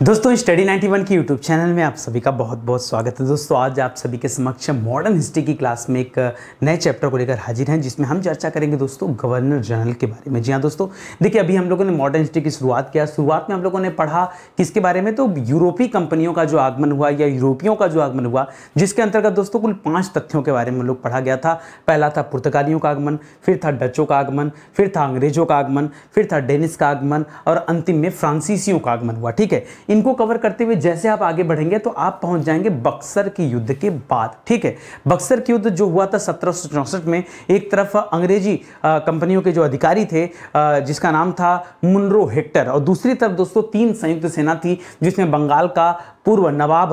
दोस्तों, स्टडी 91 की YouTube channel में आप सभी का बहुत बहुत स्वागत है। दोस्तों, आज आप सभी के समक्ष मॉडर्न हिस्ट्री की क्लास में एक नए चैप्टर को लेकर हाजिर हैं, जिसमें हम चर्चा करेंगे दोस्तों गवर्नर जनरल के बारे में। जी हाँ दोस्तों, देखिए, अभी हम लोगों ने मॉडर्न हिस्ट्री की शुरुआत किया। शुरुआत में हम लोगों ने पढ़ा किसके बारे में तो यूरोपीय कंपनियों का जो आगमन हुआ या यूरोपियों का जो आगमन हुआ, जिसके अंतर्गत दोस्तों कुल पाँच तथ्यों के बारे में लोग पढ़ा गया था। पहला था पुर्तगालियों का आगमन, फिर था डचों का आगमन, फिर था अंग्रेज़ों का आगमन, फिर था डेनिस का आगमन, और अंतिम में फ्रांसीसियों का आगमन हुआ, ठीक है? इनको कवर करते हुए जैसे आप आगे बढ़ेंगे तो आप पहुँच जाएँगे बक्सर के युद्ध के बाद, ठीक है? बक्सर के युद्ध जो हुआ था सत्रह में, एक तरफ़ अंग्रेज़ी कंपनियों के जो अधिकारी थे जिसका नाम था मुनरो हेक्टर, और दूसरी तरफ़ दोस्तों तीन संयुक्त सेना थी, जिसमें बंगाल का पूर्व नवाब,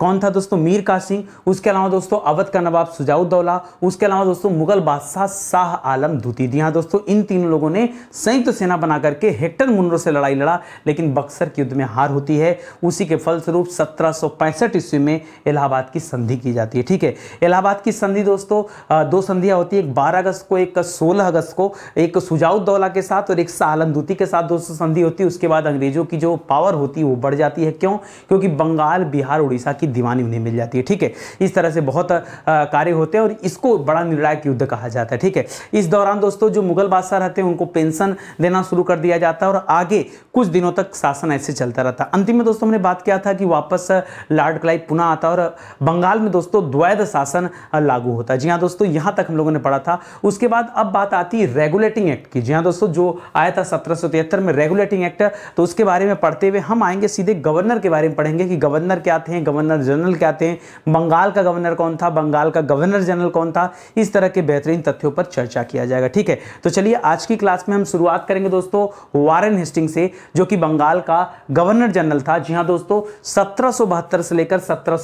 कौन था दोस्तों? मीर का सिंह उसके अलावा दोस्तों, अवध का नवाब सुजाउद्दौला। उसके अलावा दोस्तों, मुगल बादशाह शाह आलम दूती जी हाँ दोस्तों, इन तीनों लोगों ने संयुक्त तो सेना बना करके हेक्टर मुनरो से लड़ाई लड़ा, लेकिन बक्सर के युद्ध में हार होती है। उसी के फलस्वरूप सत्रह सौ पैंसठ ईस्वी में इलाहाबाद की संधि की जाती है। ठीक है, इलाहाबाद की संधि दोस्तों दो संधियाँ होती है। एक बारह अगस्त को, एक सोलह अगस्त को, एक सुजाउद्दौला के साथ और एक शाह आलम दूती के साथ दोस्तों संधि होती है। उसके बाद अंग्रेज़ों की जो पावर होती है, वो बढ़ जाती है। क्यों? क्योंकि बंगाल, बिहार, उड़ीसा की दीवानी उन्हें मिल जाती है, ठीक है? इस तरह से बहुत कार्य होते हैं और इसको बड़ा निर्णायक युद्ध कहा जाता है, ठीक है? इस दौरान दोस्तों जो मुगल बादशाह रहते हैं, उनको पेंशन देना शुरू कर दिया जाता है और आगे कुछ दिनों तक शासन ऐसे चलता रहता अंतिम में दोस्तों हमने बात किया था कि वापस लॉर्ड क्लाइव पुनः आता और बंगाल में दोस्तों द्वैध शासन लागू होता है। जी हाँ दोस्तों, यहाँ तक हम लोगों ने पढ़ा था। उसके बाद अब बात आती है रेगुलेटिंग एक्ट की। जी हाँ दोस्तों, जो आया था सत्रह सौ तिहत्तर में रेगुलेटिंग एक्ट तो उसके बारे में पढ़ते हुए हम आएँगे, सीधे गवर्नर के बारे में पढ़ेंगे कि गवर्नर क्या थे? गवर्नर जनरल क्या थे? बंगाल का गवर्नर कौन था? बंगाल का गवर्नर जनरल कौन था? इस तरह के बेहतरीन तथ्यों पर चर्चा किया जाएगा, ठीक है? तो चलिए, आज की क्लास में हम शुरुआत करेंगे दोस्तों वारन हेस्टिंग से, जो कि बंगाल का गवर्नर जनरल था। जी हाँ दोस्तों, सत्रह से लेकर सत्रह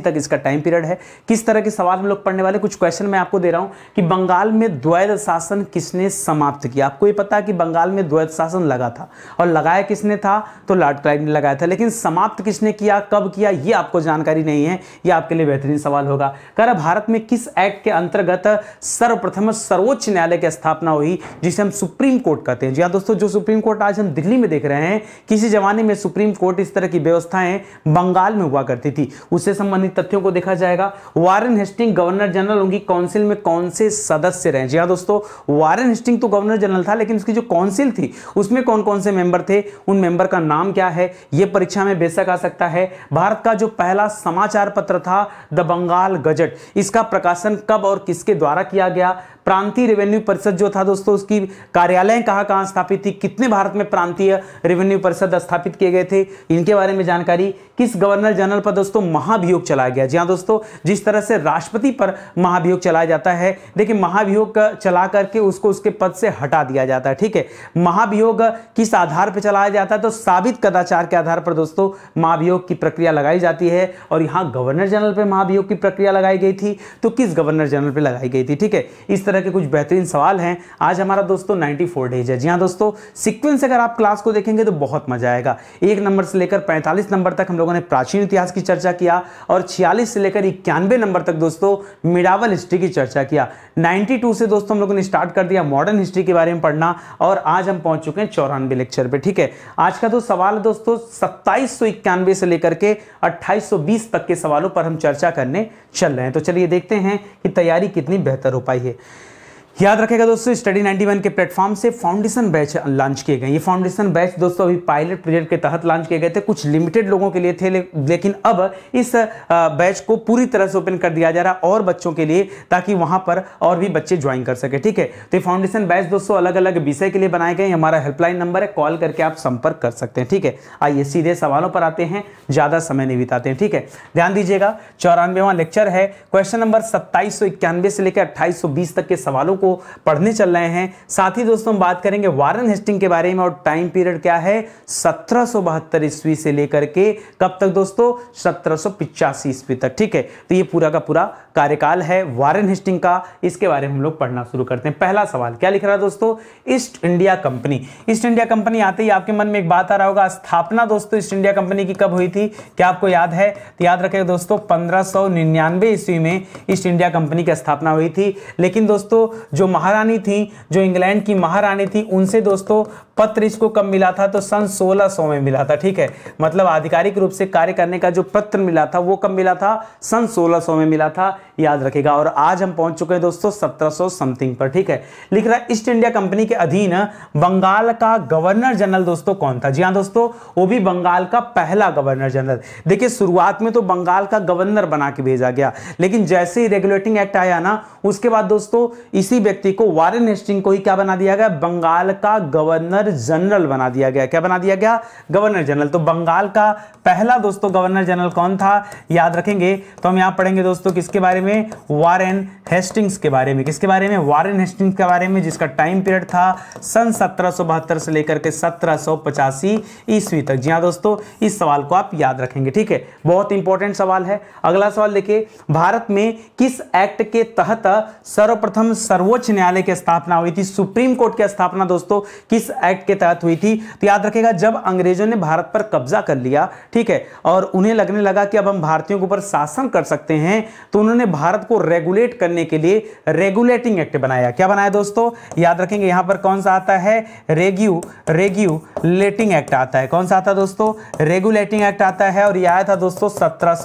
तक इसका टाइम पीरियड है। किस तरह के सवाल हम लोग पढ़ने वाले कुछ क्वेश्चन मैं आपको दे रहा हूँ कि बंगाल में द्वैध शासन किसने समाप्त किया? आपको ये पता है कि बंगाल में द्वैध शासन लगा था, और लगाया किसने था? तो लॉर्ड क्लाइव ने लगाया था, लेकिन समाप्त किसने किया? कब किया, ये आपको जानकारी नहीं है, ये आपके लिए बेहतरीन सवाल होगा। कर भारत में किस एक्ट के अंतर्गत सर्वप्रथम सर्वोच्च न्यायालय की स्थापना हुई, जिसे हम सुप्रीम कोर्ट कहते हैं? जी हाँ दोस्तों, जो सुप्रीम कोर्ट आज हम दिल्ली में देख रहे हैं, किसी जमाने में सुप्रीम कोर्ट इस तरह की व्यवस्थाएँ बंगाल में हुआ करती थी। उससे संबंधित तथ्यों को देखा जाएगा। वारन हेस्टिंग गवर्नर जनरल उनकी काउंसिल में कौन से सदस्य रहे? जी हाँ दोस्तों, वारन हेस्टिंग तो गवर्नर जनरल था, लेकिन उसकी जो काउंसिल थी, उसमें कौन कौन से मेंबर थे? उन मेंबर का नाम क्या है? यह परीक्षा में बेशक आ सकता है। भारत का जो पहला समाचार पत्र था, द बंगाल गजट। इसका प्रकाशन कब और किसके द्वारा किया गया? प्रांतीय रेवेन्यू परिषद जो था दोस्तों, उसकी कार्यालय कहाँ कहाँ स्थापित थी, कितने भारत में प्रांतीय रेवेन्यू परिषद स्थापित किए गए थे, इनके बारे में जानकारी किस गवर्नर जनरल पर दोस्तों महाभियोग चलाया गया? जी हाँ दोस्तों, जिस तरह से राष्ट्रपति पर महाभियोग चलाया जाता है, देखिए महाभियोग चला करके उसको उसके पद से हटा दिया जाता है, ठीक है? महाभियोग किस आधार पर चलाया जाता है? तो साबित कदाचार के आधार पर दोस्तों महाभियोग की प्रक्रिया लगाई जाती है और यहाँ गवर्नर जनरल पर महाभियोग की प्रक्रिया लगाई गई थी तो किस गवर्नर जनरल पर लगाई गई थी, ठीक है? इस तरह के कुछ बेहतरीन सवाल हैं। आज हमारा दोस्तों 94 डेज़ है। जी हाँ दोस्तों सीक्वेंस अगर आप क्लास को देखेंगे तो बहुत मज़ा आएगा। एक नंबर से लेकर 45 नंबर तक हम लोगों ने प्राचीन इतिहास की चर्चा किया और 46 से लेकर इक्यानवे नंबर तक दोस्तों मिडावल हिस्ट्री की चर्चा किया। 92 से दोस्तों हम लोगों ने स्टार्ट कर दिया मॉडर्न हिस्ट्री के बारे में पढ़ना और आज हम पहुँच चुके हैं चौरानवे लेक्चर पे, ठीक है? आज का तो सवाल दोस्तों, सत्ताईस से लेकर के अट्ठाईस तक के सवालों पर हम चर्चा करने चल रहे हैं। तो चलिए देखते हैं कि तैयारी कितनी बेहतर हो पाई है। याद रखेगा दोस्तों स्टडी 91 के प्लेटफॉर्म से फाउंडेशन बैच लॉन्च किए गए। ये फाउंडेशन बैच दोस्तों अभी पायलट प्रोजेक्ट के तहत लॉन्च किए गए थे। कुछ लिमिटेड लोगों के लिए थे ले, लेकिन अब इस बैच को पूरी तरह से ओपन कर दिया जा रहा है और बच्चों के लिए ताकि वहाँ पर और भी बच्चे ज्वाइन कर सके ठीक है? तो ये फाउंडेशन बैच दोस्तों अलग अलग विषय के लिए बनाए गए हमारा हेल्पलाइन नंबर है कॉल करके आप संपर्क कर सकते हैं ठीक है? आइए सीधे सवालों पर आते हैं ज़्यादा समय नहीं बिताते हैं ठीक है? ध्यान दीजिएगा चौरानवेवा लेक्चर है। क्वेश्चन नंबर सत्ताईस से लेकर अट्ठाईस तक के सवालों को पढ़ने चल रहे हैं। साथ ही दोस्तों, हम बात करेंगे वारन हेस्टिंग के बारे में और टाइम पीरियड क्या है सत्रह ईस्वी से लेकर के कब तक दोस्तों? सत्रह ईस्वी तक, ठीक है? तो ये पूरा का पूरा कार्यकाल है वारन हेस्टिंग का। इसके बारे में हम लोग पढ़ना शुरू करते हैं। पहला सवाल, क्या लिख रहा है दोस्तों? East India Company. East India Company आते ही आपके मन में एक बात आ रहा होगा, स्थापना दोस्तों ईस्ट इंडिया कंपनी की कब हुई थी? क्या आपको याद है? तो याद रखेगा दोस्तों, पंद्रह ईस्वी में ईस्ट इंडिया कंपनी की स्थापना हुई थी। लेकिन दोस्तों जो महारानी थी जो इंग्लैंड की महारानी थी उनसे दोस्तों पत्र इसको कब मिला था? तो सन 1600 में मिला था, ठीक है? मतलब आधिकारिक रूप से कार्य करने का जो पत्र मिला था, वो कब मिला था? सन 1600 में मिला था, याद रखेगा। और आज हम पहुँच चुके हैं दोस्तों 1700 समथिंग पर, ठीक है? लिख रहा है, ईस्ट इंडिया कंपनी के अधीन बंगाल का गवर्नर जनरल दोस्तों कौन था? जी हाँ दोस्तों, वो भी बंगाल का पहला गवर्नर जनरल। देखिए, शुरुआत में तो बंगाल का गवर्नर बना के भेजा गया, लेकिन जैसे ही रेगुलेटिंग एक्ट आया ना, उसके बाद दोस्तों इसी व्यक्ति को, वारेन हेस्टिंग को ही क्या बना दिया गया? बंगाल का गवर्नर जनरल बना दिया गया। क्या बना दिया गया? Governor general. तो बंगाल का पहला दोस्तों गवर्नर जनरल कौन था? याद रखेंगे। तो हम यहाँ पढ़ेंगे दोस्तों किसके बारे में? वारेन हेस्टिंग्स के बारे में। किसके बारे में? वारेन हेस्टिंग्स के बारे में, जिसका टाइम पीरियड था सन सत्रह से लेकर के सत्रह ईस्वी तक। जी हाँ दोस्तों, इस सवाल को आप याद रखेंगे। ठीक है? बहुत इंपॉर्टेंट सवाल है। अगला सवाल देखिए। भारत में किस एक्ट के तहत सर्वप्रथम सर्वोच्च न्यायालय की स्थापना हुई थी? सुप्रीम कोर्ट की स्थापना दोस्तों किस एक्ट के तहत हुई थी। तो याद रखेगा जब अंग्रेज़ों ने भारत पर कब्जा कर लिया, ठीक है, और उन्हें लगने लगा कि अब हम भारतीयों के ऊपर शासन कर सकते हैं तो उन्होंने भारत को रेगुलेट करने के लिए रेगुलेटिंग एक्ट बनाया। क्या बनाया दोस्तों? याद रखेंगे, यहाँ पर कौन सा आता है? रेग्यू रेग्यूलेटिंग एक्ट आता है। कौन सा आता है दोस्तों? रेगुलेटिंग एक्ट आता है और यह आया था दोस्तों सत्रह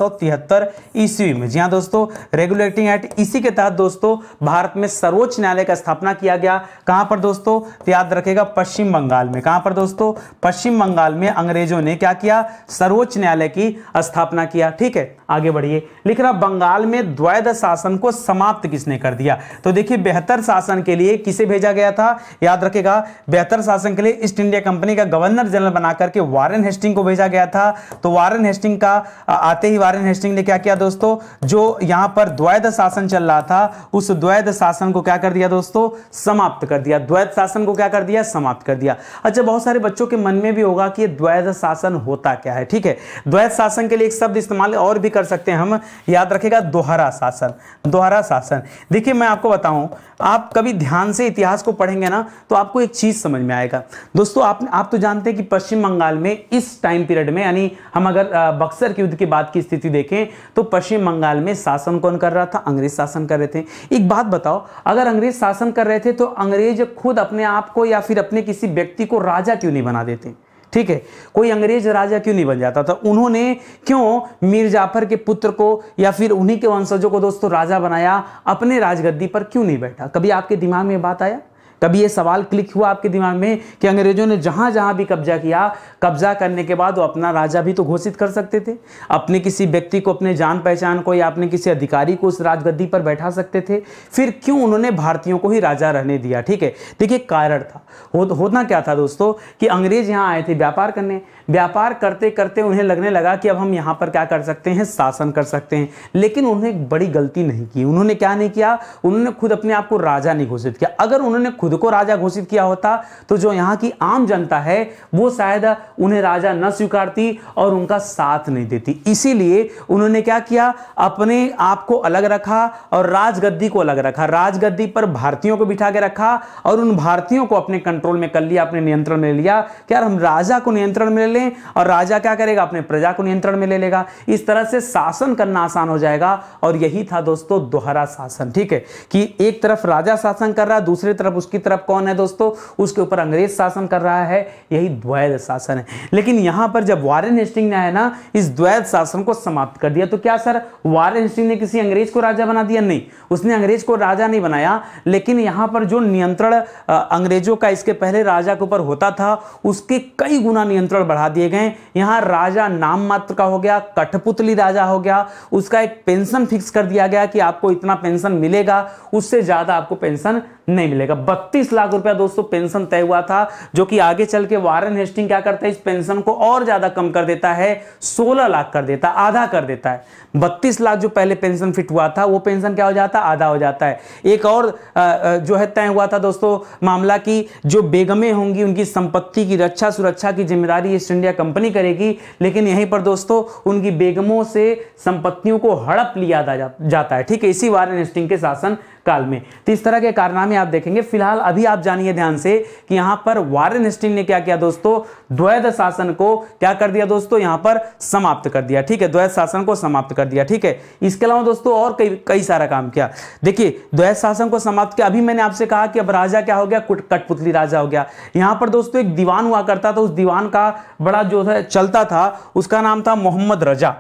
ईस्वी में। जी हाँ दोस्तों रेगुलेटिंग एक्ट इसी के तहत दोस्तों भारत में सर्वोच्च न्यायालय का स्थापना किया गया। कहाँ पर दोस्तों? तो याद रखेगा, पश्चिम बंगाल में। कहाँ पर दोस्तों? पश्चिम बंगाल में अंग्रेज़ों ने क्या किया? सर्वोच्च न्यायालय की स्थापना किया, ठीक है? आगे बढ़िए। लिख रहा, बंगाल में द्वैध शासन को समाप्त किसने कर दिया? तो देखिए, बेहतर शासन के लिए किसे भेजा गया था? याद रखेगा, बेहतर शासन के लिए ईस्ट इंडिया कंपनी का गवर्नर जनरल बनाकर के वारेन हेस्टिंग को भेजा गया था। तो वारेन हेस्टिंग का आते ही वारेन हेस्टिंग ने क्या किया दोस्तों? जो यहाँ पर द्वैध शासन चल रहा था, उस द्वैध शासन को क्या कर दिया दोस्तों? समाप्त कर दिया। द्वैध शासन को क्या कर दिया? समाप्त कर दिया। अच्छा बहुत सारे बच्चों के मन में भी होगा कि द्वैध शासन होता क्या है, ठीक है? द्वैध शासन के लिए एक शब्द इस्तेमाल और भी कर सकते हैं हम। याद रखेगा दोहरा शासन दोहरा शासन। देखिए मैं आपको बताऊँ, आप कभी ध्यान से इतिहास को पढ़ेंगे ना तो आपको एक चीज़ समझ में आएगा। दोस्तों, आप आप तो जानते हैं कि पश्चिम बंगाल में इस टाइम पीरियड में, यानी हम अगर बक्सर के युद्ध के बाद की स्थिति देखें तो पश्चिम बंगाल में शासन कौन कर रहा था? अंग्रेज़ शासन कर रहे थे। एक बात बताओ, अगर अंग्रेज़ शासन कर रहे थे तो अंग्रेज़ खुद अपने आप को या फिर अपने किसी व्यक्ति को राजा क्यों नहीं बना देते? ठीक है? कोई अंग्रेज़ राजा क्यों नहीं बन जाता था? उन्होंने क्यों मीर जाफ़र के पुत्र को या फिर उन्हीं के वंशजों को दोस्तों राजा बनाया, अपने राजगद्दी पर क्यों नहीं बैठा? कभी आपके दिमाग में बात आया? कभी ये सवाल क्लिक हुआ आपके दिमाग में कि अंग्रेज़ों ने जहाँ जहाँ भी कब्जा किया कब्जा करने के बाद वो अपना राजा भी तो घोषित कर सकते थे? अपने किसी व्यक्ति को अपने जान पहचान को या अपने किसी अधिकारी को उस राजगद्दी पर बैठा सकते थे? फिर क्यों उन्होंने भारतीयों को ही राजा रहने दिया? ठीक है? देखिए कारण था। हो, होना क्या था दोस्तों कि अंग्रेज़ यहाँ आए थे व्यापार करने। व्यापार करते करते उन्हें लगने लगा कि अब हम यहाँ पर क्या कर सकते हैं, शासन कर सकते हैं। लेकिन उन्होंने एक बड़ी गलती नहीं की। उन्होंने क्या नहीं किया? उन्होंने खुद अपने आप को राजा नहीं घोषित किया। अगर उन्होंने खुद को राजा घोषित किया होता तो जो यहाँ की आम जनता है, वो शायद उन्हें राजा न स्वीकारती और उनका साथ नहीं देती। इसीलिए उन्होंने क्या किया? अपने आप को अलग रखा और राजगद्दी को अलग रखा। राजगद्दी पर भारतीयों को बिठा के रखा और उन भारतीयों को अपने कंट्रोल में कर लिया, अपने नियंत्रण में लिया। क्या हम राजा को नियंत्रण में लें और राजा क्या करेगा? अपने प्रजा को नियंत्रण में ले लेगा। इस तरह से शासन करना आसान हो जाएगा। और यही था दोस्तों दोहरा शासन, ठीक है? कि एक तरफ़ राजा शासन कर रहा है, दूसरी तरफ़ उसकी तरफ़ कौन है दोस्तों? उसके ऊपर अंग्रेज़ शासन कर रहा है, यही द्वैध शासन है। लेकिन यहाँ पर जब वारेन हेस्टिंग ने आया ना, इस द्वैध शासन को समाप्त कर दिया तो क्या सर? वारेन हेस्टिंग ने किसी अंग्रेज़ को राजा बना दिया? नहीं। उसने अंग्रेज़ को राजा नहीं बनाया, लेकिन यहाँ पर जो नियंत्रण अंग्रेज़ों का इसके पहले राजा के ऊपर होता था, उसके कई गुना नियंत्रण बढ़ा दिए गए। यहाँ राजा नाम मात्र का हो गया, कठपुतली राजा हो गया। उसका एक पेंशन फिक्स कर दिया गया कि आपको इतना पेंशन मिलेगा, उससे ज़्यादा आपको पेंशन नहीं मिलेगा। बत्तीस लाख रुपया दोस्तों पेंशन तय हुआ था, जो कि आगे चल के वारन हेस्टिंग क्या करता है, इस पेंशन को और ज़्यादा कम कर देता है, सोलह लाख कर देता है आधा कर देता है। बत्तीस लाख जो पहले पेंशन फिट हुआ था, वो पेंशन क्या हो जाता है आधा हो जाता है। एक और जो है तय हुआ था दोस्तों, मामला की जो बेगमें होंगी, उनकी संपत्ति की रक्षा सुरक्षा की ज़िम्मेदारी ईस्ट इंडिया कंपनी करेगी, लेकिन यहीं पर दोस्तों, उनकी बेगमों से संपत्तियों को हड़प लिया जाता है। ठीक है, इसी हेस्टिंग के शासन काल में। तो इस तरह के कारनामे आप देखेंगे। फ़िलहाल अभी आप जानिए ध्यान से कि यहाँ पर वारेन हेस्टिंग ने क्या किया दोस्तों? द्वैध शासन को क्या कर दिया दोस्तों? यहाँ पर समाप्त कर दिया। ठीक है द्वैध शासन को समाप्त कर दिया। ठीक है, इसके अलावा दोस्तों और कई कई सारा काम किया। देखिए द्वैध शासन को समाप्त किया। अभी मैंने आपसे कहा कि अब राजा क्या हो गया? कठपुतली राजा हो गया। यहाँ पर दोस्तों एक दीवान हुआ करता था। उस दीवान का बड़ा जो है, चलता था, उसका नाम था मोहम्मद रजा।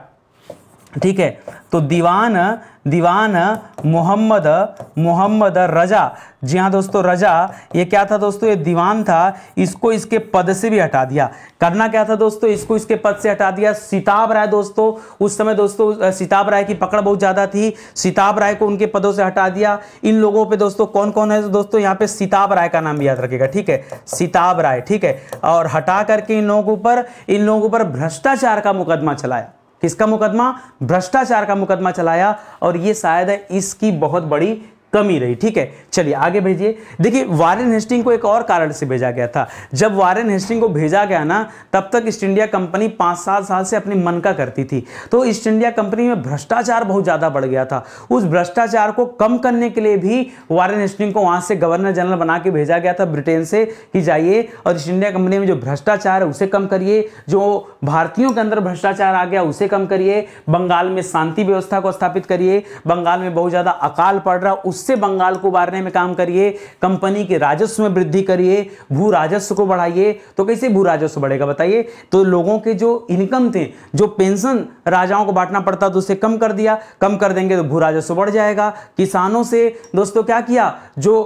ठीक है? तो दीवान दीवान मोहम्मद मोहम्मद रजा। जी हाँ दोस्तों, रजा, ये क्या था दोस्तों? ये दीवान था, इसको इसके पद से भी हटा दिया। करना क्या था दोस्तों? इसको इसके पद से हटा दिया। सीताब राय दोस्तों, उस समय दोस्तों सीताब राय की पकड़ बहुत ज़्यादा थी। सीताब राय को उनके पदों से हटा दिया। इन लोगों पे दोस्तों कौन कौन है दोस्तों? यहाँ पे सीताब राय का नाम भी याद रखेगा ठीक है? सीताब राय, ठीक है? और हटा करके इन लोगों पर, इन लोगों पर भ्रष्टाचार का मुकदमा चलाया। किसका मुकदमा? भ्रष्टाचार का मुकदमा चलाया और ये शायद इसकी बहुत बड़ी कमी रही, ठीक है? चलिए, आगे भेजिए। देखिए वारेन हेस्टिंग को एक और कारण से भेजा गया था। जब वारेन हेस्टिंग को भेजा गया ना, तब तक ईस्ट इंडिया कंपनी पाँच सात साल से अपनी मन का करती थी। तो ईस्ट इंडिया कंपनी में भ्रष्टाचार बहुत ज़्यादा बढ़ गया था। उस भ्रष्टाचार को कम करने के लिए भी वारेन हेस्टिंग को वहाँ से गवर्नर जनरल बना के भेजा गया था ब्रिटेन से कि जाइए और ईस्ट इंडिया कंपनी में जो भ्रष्टाचार है, उसे कम करिए। जो भारतीयों के अंदर भ्रष्टाचार आ गया, उसे कम करिए। बंगाल में शांति व्यवस्था को स्थापित करिए। बंगाल में बहुत ज़्यादा अकाल पड़ रहा, उस उससे बंगाल को उबारने में काम करिए, कंपनी के राजस्व में वृद्धि करिए भू राजस्व को बढ़ाइए। तो कैसे भू राजस्व बढ़ेगा बताइए? तो लोगों के जो इनकम थे, जो पेंशन राजाओं को बांटना पड़ता तो उसे कम कर दिया। कम कर देंगे तो भू राजस्व बढ़ जाएगा। किसानों से दोस्तों क्या किया? जो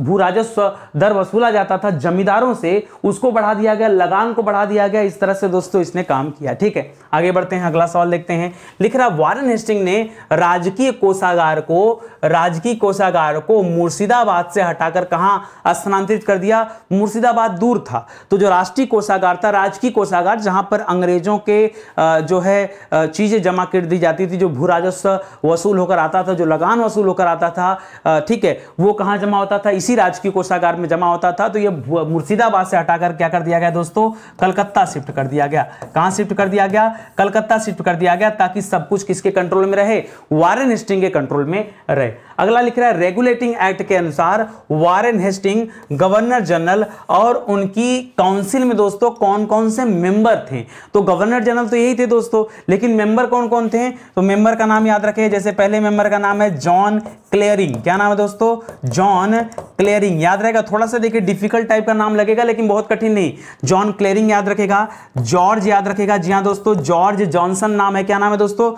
भू राजस्व दर वसूला जाता था, जमींदारों से, उसको बढ़ा दिया गया, लगान को बढ़ा दिया गया। इस तरह से दोस्तों इसने काम किया, ठीक है? आगे बढ़ते हैं, अगला सवाल देखते हैं। लिख रहा, वारन हेस्टिंग ने राजकीय कोषागार को, राजकीय की कोषागार को मुर्शिदाबाद से हटाकर कहाँ स्थानांतरित कर दिया? मुर्शिदाबाद दूर था। तो जो राष्ट्रीय कोषागार था, राजकीय कोषागार, जहाँ पर अंग्रेज़ों के जो है चीज़ें जमा कर दी जाती थी, जो भू राजस्व वसूल होकर आता था, जो लगान वसूल होकर आता था ठीक है, वो कहाँ जमा होता था? इसी राजकीय कोषागार में जमा होता था। तो ये मुर्शिदाबाद से हटाकर क्या कर दिया गया दोस्तों? कलकत्ता शिफ्ट कर दिया गया। कहाँ शिफ्ट कर दिया गया? कलकत्ता शिफ्ट कर दिया गया, ताकि सब कुछ किसके कंट्रोल में रहे? वारेन हेस्टिंग के कंट्रोल में रहे। अगला लिख रहा है रेगुलेटिंग एक्ट के अनुसार वारेन हेस्टिंग गवर्नर जनरल और उनकी काउंसिल में दोस्तों कौन कौन से मेंबर थे? तो गवर्नर जनरल तो यही थे दोस्तों, लेकिन मेंबर कौन कौन थे? तो मेंबर का नाम याद रखे, जैसे पहले मेंबर का नाम है जॉन क्लेयरिंग क्या नाम है दोस्तों? जॉन क्लेयरिंग याद रहेगा, थोड़ा सा देखिए डिफ़िकल्ट टाइप का नाम लगेगा, लेकिन बहुत कठिन नहीं। जॉन क्लेयरिंग याद रखेगा जॉर्ज याद रखेगा। जी हाँ दोस्तों जॉर्ज जॉनसन नाम है। क्या नाम है दोस्तों?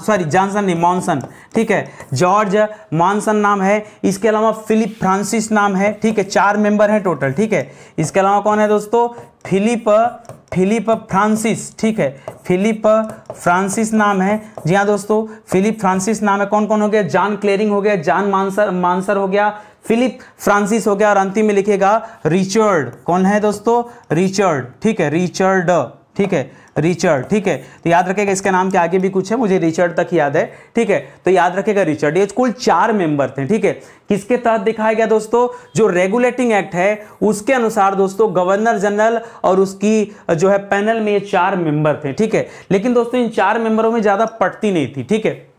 सॉरी जॉनसन नहीं मॉनसन ठीक है जॉर्ज मॉनसन नाम है। इसके अलावा फिलिप फ्रांसिस नाम है। ठीक है, चार मेंबर हैं टोटल ठीक है। इसके अलावा कौन है दोस्तों? फिलिप फिलिप फ्रांसिस ठीक है। फिलिप फ्रांसिस नाम है। जी हाँ दोस्तों फिलिप फ्रांसिस नाम है। कौन कौन हो गया? जॉन क्लेरिंग हो गया जॉन मानसर मानसर हो गया फिलिप फ्रांसिस हो गया और अंतिम में लिखेगा रिचर्ड कौन है दोस्तों? रिचर्ड ठीक है रिचर्ड ठीक है। रिचर्ड, ठीक है? तो याद रखेगा इसका नाम के आगे भी कुछ है, मुझे रिचर्ड तक याद है, ठीक है? तो याद रखेगा रिचर्ड, ये कुल चार मेंबर थे, ठीक है? किसके तहत दिखाया गया दोस्तों? जो रेगुलेटिंग एक्ट है, उसके अनुसार दोस्तों गवर्नर जनरल और उसकी, जो है पैनल में ये चार मेंबर थे, ठीक है? लेकिन दोस्तों इन चार मेंबरों में ज़्यादा पटती नहीं थी, ठीक है?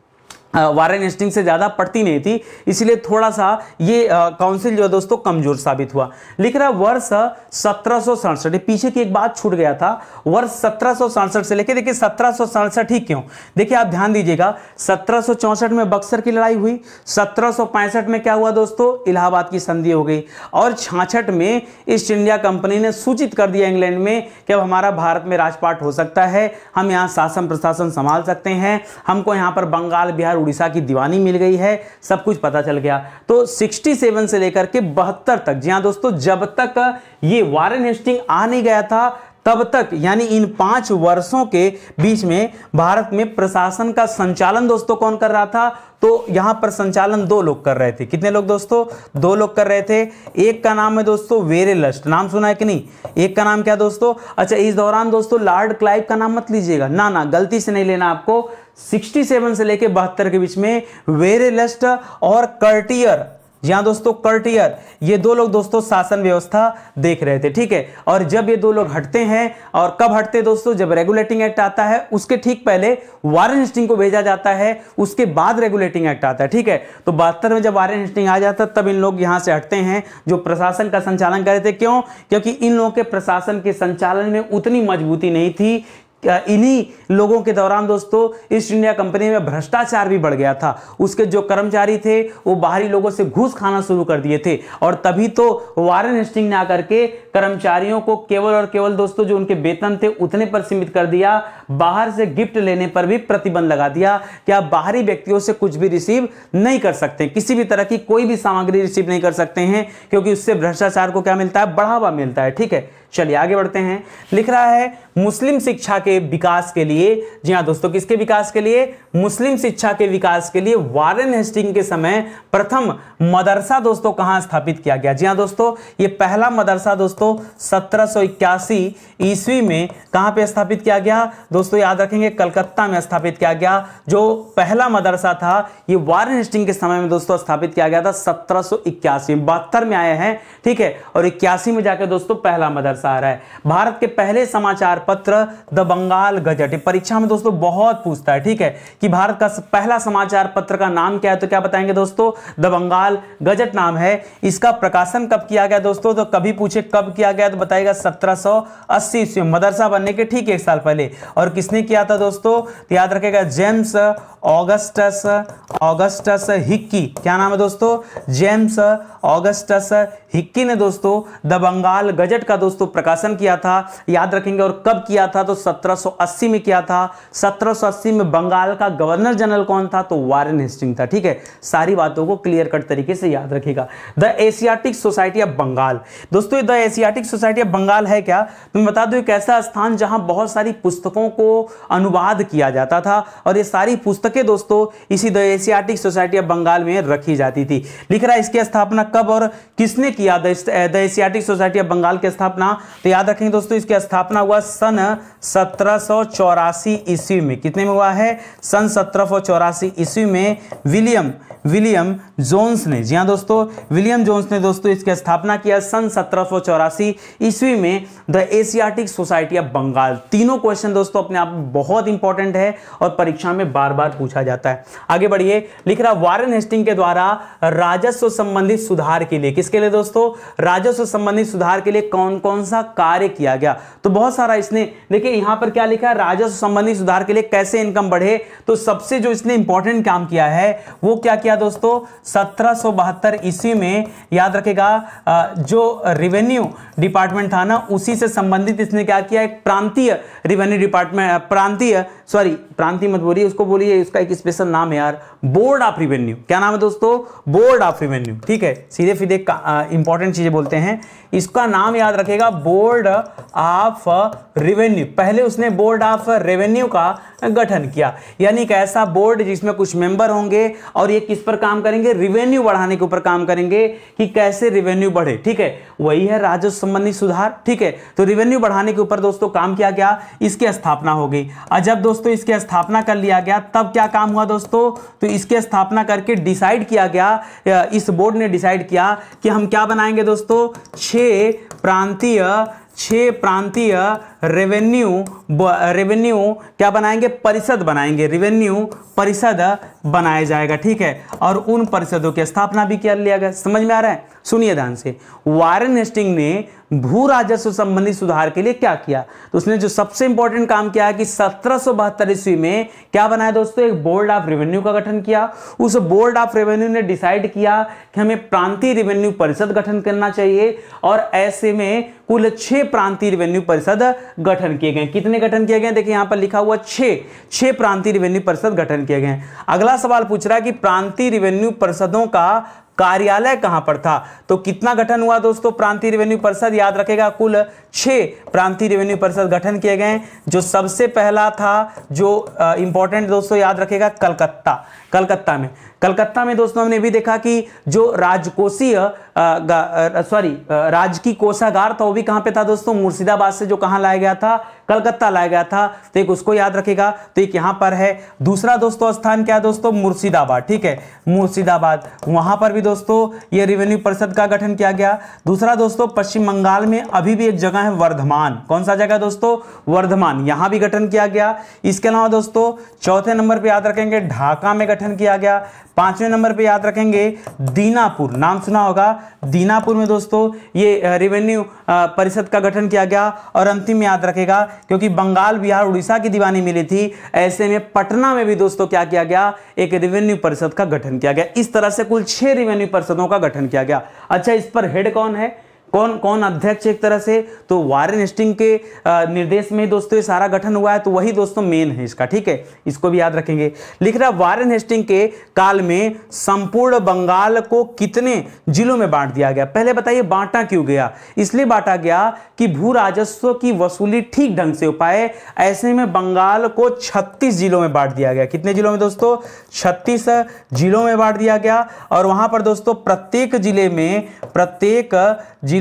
वारेन हेस्टिंग से ज़्यादा पड़ती नहीं थी, इसलिए थोड़ा सा ये काउंसिल जो है दोस्तों कमज़ोर साबित हुआ। लिख रहा, वर्ष सत्रह पीछे की एक बात छूट गया था, वर्ष सत्रह से लेके देखिए सत्रह ही क्यों? देखिए आप ध्यान दीजिएगा, सत्रह में बक्सर की लड़ाई हुई, सत्रह सौ पैंसठ में क्या हुआ दोस्तों? इलाहाबाद की संधि हो गई। और छाछठ में ईस्ट इंडिया कंपनी ने सूचित कर दिया इंग्लैंड में कि अब हमारा भारत में राजपाट हो सकता है, हम यहाँ शासन प्रशासन संभाल सकते हैं, हमको यहाँ पर बंगाल, बिहार उड़ीसा की दीवानी मिल गई है, सब कुछ पता चल गया। तो 67 से लेकर के बहत्तर तक, जी हाँ दोस्तों, जब तक ये वारन हेस्टिंग आ नहीं गया था तब तक, यानी इन पाँच वर्षों के बीच में भारत में प्रशासन का संचालन दोस्तों कौन कर रहा था? तो यहाँ पर संचालन दो लोग कर रहे थे। कितने लोग दोस्तों? दो लोग कर रहे थे। एक का नाम है दोस्तों वेरे लस्ट नाम सुना है कि नहीं? एक का नाम क्या दोस्तों? अच्छा इस दौरान दोस्तों लॉर्ड क्लाइव का नाम मत लीजिएगा। ना ना, गलती से नहीं लेना आपको। 67 से लेके बहत्तर के बीच में वेरे लस्ट और कर्टियर जी दोस्तों कर्टियर ये दो लोग दोस्तों शासन व्यवस्था देख रहे थे, ठीक है? और जब ये दो लोग हटते हैं, और कब हटते दोस्तों? जब रेगुलेटिंग एक्ट आता है, उसके ठीक पहले वारन हिस्टिंग को भेजा जाता है, उसके बाद रेगुलेटिंग एक्ट आता है, ठीक है? तो बहत्तर में जब वारन हिस्टिंग आ जाता, तब इन लोग यहाँ से हटते हैं, जो प्रशासन का संचालन कर रहे थे। क्यों? क्योंकि इन लोगों के प्रशासन के संचालन में उतनी मजबूती नहीं थी इन्हीं लोगों के दौरान दोस्तों, ईस्ट इंडिया कंपनी में भ्रष्टाचार भी बढ़ गया था। उसके जो कर्मचारी थे, वो बाहरी लोगों से घूस खाना शुरू कर दिए थे। और तभी तो वारन हेस्टिंग ने आकर के कर्मचारियों को केवल और केवल दोस्तों, जो उनके वेतन थे, उतने पर सीमित कर दिया। बाहर से गिफ्ट लेने पर भी प्रतिबंध लगा दिया। कि आप बाहरी व्यक्तियों से कुछ भी रिसीव नहीं कर सकते? किसी भी तरह की कोई भी सामग्री रिसीव नहीं कर सकते हैं, क्योंकि उससे भ्रष्टाचार को क्या मिलता है? बढ़ावा मिलता है, ठीक है? चलिए आगे बढ़ते हैं। लिख रहा है, मुस्लिम शिक्षा के विकास के लिए, जी हाँ दोस्तों, किसके विकास के लिए? मुस्लिम शिक्षा के विकास के लिए वारेन हेस्टिंग के समय प्रथम मदरसा दोस्तों कहाँ स्थापित किया गया? जी हाँ दोस्तों, ये पहला मदरसा दोस्तों सत्रह ईस्वी में कहाँ पे स्थापित किया गया? दोस्तों, याद रखेंगे, कलकत्ता में स्थापित किया गया, जो पहला मदरसा था, ये वारेन हेस्टिंग के समय में दोस्तों स्थापित किया गया था, सत्रह सौ बहत्तर में आए हैं, ठीक है, और इक्यासी में जाकर दोस्तों पहला मदरसा आ रहा है। भारत के पहले समाचार पत्र, द बंगाल गजट। परीक्षा में दोस्तों बहुत पूछता है, ठीक है? कि भारत का पहला समाचार पत्र का नाम क्या है तो क्या बताएँगे दोस्तों? द बंगाल गजट नाम है। इसका प्रकाशन कब किया गया दोस्तों? तो कभी पूछे कब किया गया तो बताएगा सत्रह सौ अस्सी मदरसा बनने के ठीक एक साल पहले। और किसने किया था दोस्तों? तो याद रखेगा जेम्स ऑगस्टस ऑगस्टस हिक्की। क्या नाम है दोस्तों? जेम्स ऑगस्टस हिक्की ने दोस्तों द बंगाल गजट का दोस्तों प्रकाशन किया था, याद रखेंगे, और कब किया था? तो 1780 में किया था। 1780 में बंगाल का गवर्नर जनरल कौन था? तो वारेन हेस्टिंग था, ठीक है? सारी बातों को क्लियर कट तरीके से याद रखेगा। The Asiatic Society of Bengal. दोस्तों the Asiatic Society of Bengal है क्या? तुम्हें बता दो, एक ऐसा स्थान जहाँ बहुत सारी पुस्तकों को अनुवाद किया जाता था, और ये सारी पुस्तकें दोस्तों इसी the Asiatic Society of Bengal में रखी जाती थी। लिख रहा है, इसकी स्थापना कब और किसने किया the Asiatic Society of Bengal की स्थापना। तो याद रखेंगे दोस्तों, इसकी स्थापना हुआ सन सत्रह ईस्वी में। कितने में हुआ है? सन सत्रह ईस्वी में विलियम विलियम जोन्स ने। जी हाँ दोस्तों, विलियम जोन्स ने दोस्तों इसकी स्थापना किया सन सत्रह ईस्वी में the Asiatic Society of Bengal. तीनों क्वेश्चन दोस्तों अपने आप बहुत इंपॉर्टेंट है और परीक्षा में बार बार पूछा जाता है। आगे बढ़िए, लिख रहा वारेन हेस्टिंग के द्वारा राजस्व संबंधित सुधार के लिए। किसके लिए दोस्तों? राजस्व संबंधित सुधार के लिए कौन कौन सा कार्य किया गया? तो बहुत सारा इसने, देखिए यहाँ पर क्या लिखा है, राजस्व संबंधित सुधार के लिए कैसे इनकम बढ़े? तो सबसे जो इसने इंपॉर्टेंट काम किया है, वो क्या किया दोस्तों? सत्रह सौ बहत्तर ईस्वी में, याद रखेगा जो रेवेन्यू डिपार्टमेंट था ना, उसी से संबंधित इसने क्या किया एक प्रांतीय रेवेन्यू डिपार्टमेंट प्रांतीय सॉरी प्रांतीय मत बोलिए, उसको बोलिए, उसका एक स्पेशल नाम है यार बोर्ड ऑफ़ रिवेन्यू क्या नाम है दोस्तों? बोर्ड ऑफ़ रिवेन्यू ठीक है? सीधे सीधे इंपॉर्टेंट चीज़ें बोलते हैं। इसका नाम याद रखेगा बोर्ड ऑफ़ रिवेन्यू पहले उसने बोर्ड ऑफ़ रेवेन्यू का गठन किया। यानी एक ऐसा बोर्ड जिसमें कुछ मेंबर होंगे और ये किस पर काम करेंगे? रिवेन्यू बढ़ाने के ऊपर काम करेंगे कि कैसे रिवेन्यू बढ़े। ठीक है? वही है राजस्व संबंधी सुधार। ठीक है? तो रिवेन्यू बढ़ाने के ऊपर दोस्तों काम किया गया इसकी स्थापना हो गई। और जब दोस्तों इसकी स्थापना कर लिया गया। तब क्या काम हुआ दोस्तों? तो इसके स्थापना करके डिसाइड किया गया इस बोर्ड ने डिसाइड किया कि हम क्या बनाएँगे दोस्तों? छ प्रांतीय छ प्रांतीय रेवेन्यू रेवेन्यू क्या बनाएँगे? परिषद बनाएँगे। रेवेन्यू परिषद बनाया जाएगा, ठीक है? और उन परिषदों की स्थापना भी कर लिया गया? समझ में आ रहा है? सुनिए ध्यान से। वारेन हेस्टिंग ने भू राजस्व संबंधी सुधार के लिए क्या किया? तो उसने जो सबसे इंपॉर्टेंट काम किया है कि सत्रह ईस्वी में क्या बनाया दोस्तों? एक बोर्ड ऑफ़ रेवेन्यू का गठन किया। उस बोर्ड ऑफ़ रेवेन्यू ने डिसाइड किया कि हमें प्रांतीय रेवेन्यू परिषद गठन करना चाहिए और ऐसे में कुल छह प्रांतीय रेवेन्यू परिषद गठन किए गए कितने गठन किए गए देखिए, यहाँ पर लिखा हुआ छे छह प्रांतीय रिवेन्यू परिषद गठन किए गए अगला सवाल पूछ रहा है कि प्रांतीय रिवेन्यू परिषदों का कार्यालय कहाँ पर था? तो कितना गठन हुआ दोस्तों? प्रांतीय रेवेन्यू परिषद याद रखेगा, कुल छह प्रांतीय रेवेन्यू परिषद गठन किए गए जो सबसे पहला था, जो इंपॉर्टेंट दोस्तों याद रखेगा, कलकत्ता। कलकत्ता में। कलकत्ता में दोस्तों हमने भी देखा कि जो राजकोषीय सॉरी राजकीय कोषागार था, वो भी कहाँ पे था दोस्तों? मुर्शिदाबाद से जो कहाँ लाया गया था कलकत्ता लाया गया था। तो एक उसको याद रखेगा। तो एक यहाँ पर है। दूसरा दोस्तों स्थान क्या है दोस्तों? मुर्शिदाबाद, ठीक है? मुर्शिदाबाद। वहाँ पर भी दोस्तों, ये रेवेन्यू परिषद का गठन किया गया। दूसरा दोस्तों, पश्चिम बंगाल में अभी भी एक जगह है वर्धमान। कौन सा जगह दोस्तों? वर्धमान। यहाँ भी गठन किया गया। इसके अलावा दोस्तों, चौथे नंबर पर याद रखेंगे, ढाका में गठन किया गया। पाँचवें नंबर पे याद रखेंगे, दीनापुर। नाम सुना होगा। दीनापुर में दोस्तों, ये रेवेन्यू परिषद का गठन किया गया। और अंतिम याद रखेगा क्योंकि बंगाल, बिहार, उड़ीसा की दीवानी मिली थी। ऐसे में पटना में भी दोस्तों क्या किया गया? एक रेवेन्यू परिषद का गठन किया गया। इस तरह से कुल छह रेवेन्यू परिषदों का गठन किया गया। अच्छा इस पर हेड कौन है? कौन कौन अध्यक्ष एक तरह से? तो वारेन हेस्टिंग के निर्देश में दोस्तों ये सारा गठन हुआ है तो वही दोस्तों मेन है इसका, ठीक है? इसको भी याद रखेंगे। लिख रहा, वारेन हेस्टिंग के काल में संपूर्ण बंगाल को कितने जिलों में बांट दिया गया? पहले बताइए, बांटा क्यों गया? इसलिए बांटा गया कि भू राजस्व की वसूली ठीक ढंग से हो पाए, ऐसे में बंगाल को छत्तीस जिलों में बांट दिया गया। कितने जिलों में दोस्तों? छत्तीस जिलों में बांट दिया गया, और वहाँ पर दोस्तों प्रत्येक ज़िले में प्रत्येक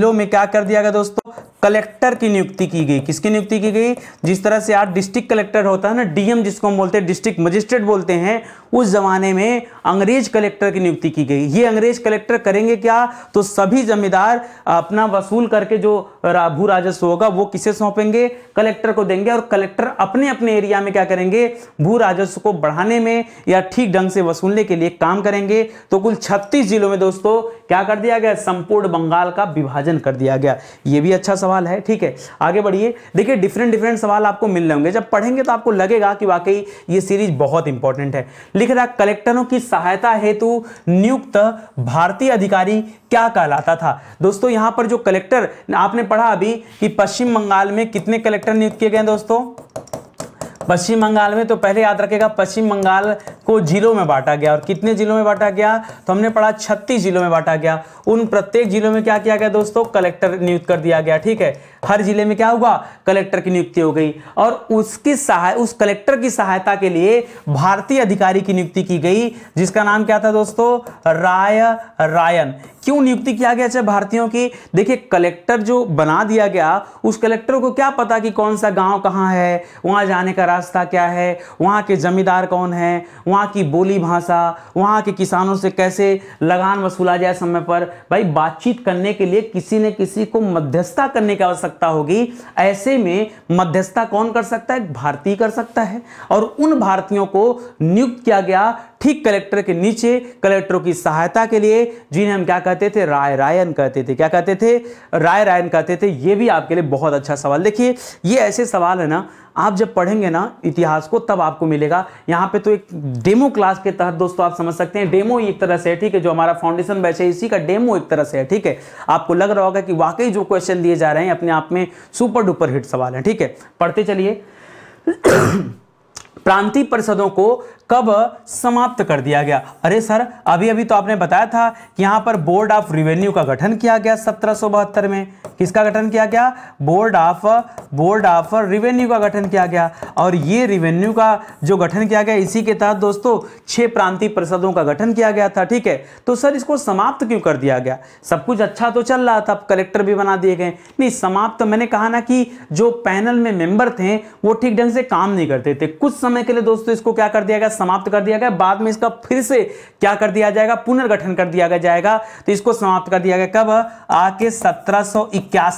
जिलों में क्या कर दिया गया दोस्तों? कलेक्टर की नियुक्ति की गई। किसकी नियुक्ति की गई? जिस तरह से आज डिस्ट्रिक्ट कलेक्टर होता है ना, डीएम जिसको हम बोलते हैं, डिस्ट्रिक्ट मजिस्ट्रेट बोलते हैं, उस जमाने में अंग्रेज़ कलेक्टर की नियुक्ति की गई। ये अंग्रेज़ कलेक्टर करेंगे क्या? तो सभी जमींदार अपना वसूल करके जो भू राजस्व होगा, वो किसे सौंपेंगे? कलेक्टर को देंगे और कलेक्टर अपने अपने एरिया में क्या करेंगे? भू राजस्व को बढ़ाने में या ठीक ढंग से वसूलने के लिए काम करेंगे। तो कुल छत्तीस जिलों में दोस्तों, क्या कर दिया गया? संपूर्ण बंगाल का विभाजन कर दिया गया। ये भी अच्छा सवाल है, ठीक है? आगे बढ़िए। देखिए डिफरेंट डिफरेंट सवाल आपको मिल रहे होंगे। जब पढ़ेंगे तो आपको लगेगा कि वाकई ये सीरीज़ बहुत इंपॉर्टेंट है। लिख रहा, कलेक्टरों की सहायता हेतु नियुक्त भारतीय अधिकारी क्या कहलाता था? दोस्तों, यहाँ पर जो कलेक्टर, आपने पढ़ा अभी कि पश्चिम बंगाल में कितने कलेक्टर नियुक्त किए गए दोस्तों? पश्चिम बंगाल में तो पहले याद रखेगा, पश्चिम बंगाल को जिलों में बांटा गया और कितने जिलों में बांटा गया? तो हमने पढ़ा छत्तीस जिलों में बांटा गया। उन प्रत्येक जिलों में क्या किया गया दोस्तों? कलेक्टर नियुक्त कर दिया गया, ठीक है? हर ज़िले में क्या हुआ? कलेक्टर की नियुक्ति हो गई और उसकी सहाय, उस कलेक्टर की सहायता के लिए भारतीय अधिकारी की नियुक्ति की गई, जिसका नाम क्या था दोस्तों? राय, रायन। क्यों नियुक्ति किया गया चाहे भारतीयों की? देखिए, कलेक्टर जो बना दिया गया, उस कलेक्टर को क्या पता कि कौन सा गाँव कहाँ है, वहाँ जाने का रास्ता क्या है, वहाँ के जमींदार कौन है, वहाँ की बोली भाषा, वहाँ के किसानों से कैसे लगान वसूला जाए समय पर। भाई, बातचीत करने के लिए किसी ने किसी को मध्यस्थता करने की आवश्यकता होगी। ऐसे में मध्यस्थता कौन कर सकता है? भारतीय कर सकता है। और उन भारतीयों को नियुक्त किया गया ठीक कलेक्टर के नीचे कलेक्टरों की सहायता के लिए, जिन्हें हम क्या कहते थे? राय रायन कहते थे। क्या कहते थे? राय रायन कहते थे। ये भी आपके लिए बहुत अच्छा सवाल। देखिए, ये ऐसे सवाल है ना, आप जब पढ़ेंगे ना इतिहास को, तब आपको मिलेगा। यहाँ पे तो एक डेमो क्लास के तहत दोस्तों आप समझ सकते हैं। डेमो एक तरह से है, ठीक है, जो हमारा फाउंडेशन बैच है, इसी का डेमो एक तरह से है, ठीक है। आपको लग रहा होगा कि वाकई जो क्वेश्चन दिए जा रहे हैं, अपने आप में सुपर डुपर हिट सवाल है, ठीक है। पढ़ते चलिए। प्रांतीय परिषदों को कब समाप्त कर दिया गया। अरे सर अभी अभी तो आपने बताया था कि यहाँ पर बोर्ड ऑफ़ रिवेन्यू का गठन किया गया सत्रह में। किसका गठन किया गया? Board of Board of Revenue का गठन किया गया। और ये रिवेन्यू का जो गठन किया गया, इसी के तहत दोस्तों, छह प्रांतीय परिषदों का गठन किया गया था, ठीक है? तो सर, इसको समाप्त क्यों कर दिया गया? सब कुछ अच्छा तो चल रहा था कलेक्टर भी बना दिए गए। नहीं, समाप्त तो मैंने कहा ना कि जो पैनल में मेंबर थे, वो ठीक ढंग से काम नहीं करते थे। कुछ समय के लिए दोस्तों, इसको क्या कर दिया गया? समाप्त कर दिया गया। बाद में इसका फिर से क्या कर दिया जाएगा? पुनर्गठन कर दिया जाएगा। तो इसको समाप्त कर दिया गया। कब? आके सत्रह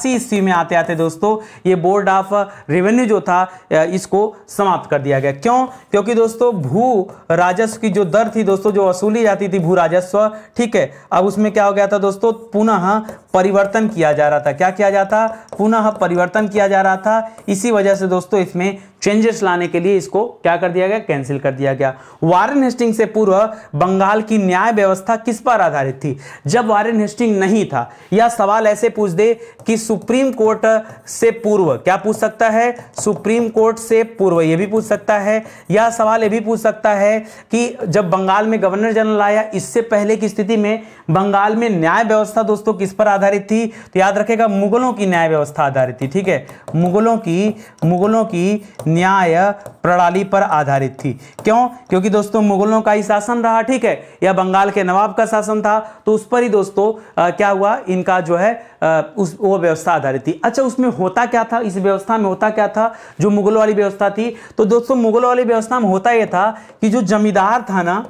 ईस्वी में आते आते दोस्तों, ये बोर्ड ऑफ़ रेवेन्यू जो था इसको समाप्त कर दिया गया। क्यों? क्योंकि दोस्तों, भू राजस्व की जो दर थी दोस्तों, जो वसूली जाती थी भू राजस्व, ठीक है? अब उसमें क्या हो गया था दोस्तों? पुनः परिवर्तन किया जा रहा था। क्या किया जाता? पुनः परिवर्तन किया जा रहा था। इसी वजह से दोस्तों इसमें चेंजेस लाने के लिए इसको क्या कर दिया गया? कैंसिल कर दिया गया। वारेन हेस्टिंग से पूर्व बंगाल की न्याय व्यवस्था किस पर आधारित थी? जब वारेन हेस्टिंग नहीं था यह सवाल ऐसे पूछ दे कि सुप्रीम कोर्ट से पूर्व, क्या पूछ सकता है? सुप्रीम कोर्ट से पूर्व यह भी पूछ सकता है। यह सवाल यह भी पूछ सकता है कि जब बंगाल में गवर्नर जनरल आया, इससे पहले की स्थिति में बंगाल में न्याय व्यवस्था दोस्तों किस पर आधारित थी तो याद रखेगा मुगलों की न्याय व्यवस्था आधारित थी ठीक है? मुगलों की मुगलों की न्याय प्रणाली पर आधारित थी। क्यों? क्योंकि दोस्तों मुगलों का ही शासन रहा ठीक है? या बंगाल के नवाब का शासन था तो उस पर ही दोस्तों आ, क्या हुआ? इनका जो है आ, उस वो व्यवस्था आधारित थी। अच्छा उसमें होता क्या था? इस व्यवस्था में होता क्या था? जो मुगलों वाली व्यवस्था थी तो दोस्तों मुगलों वाली व्यवस्था में होता यह था कि जो जमींदार था ना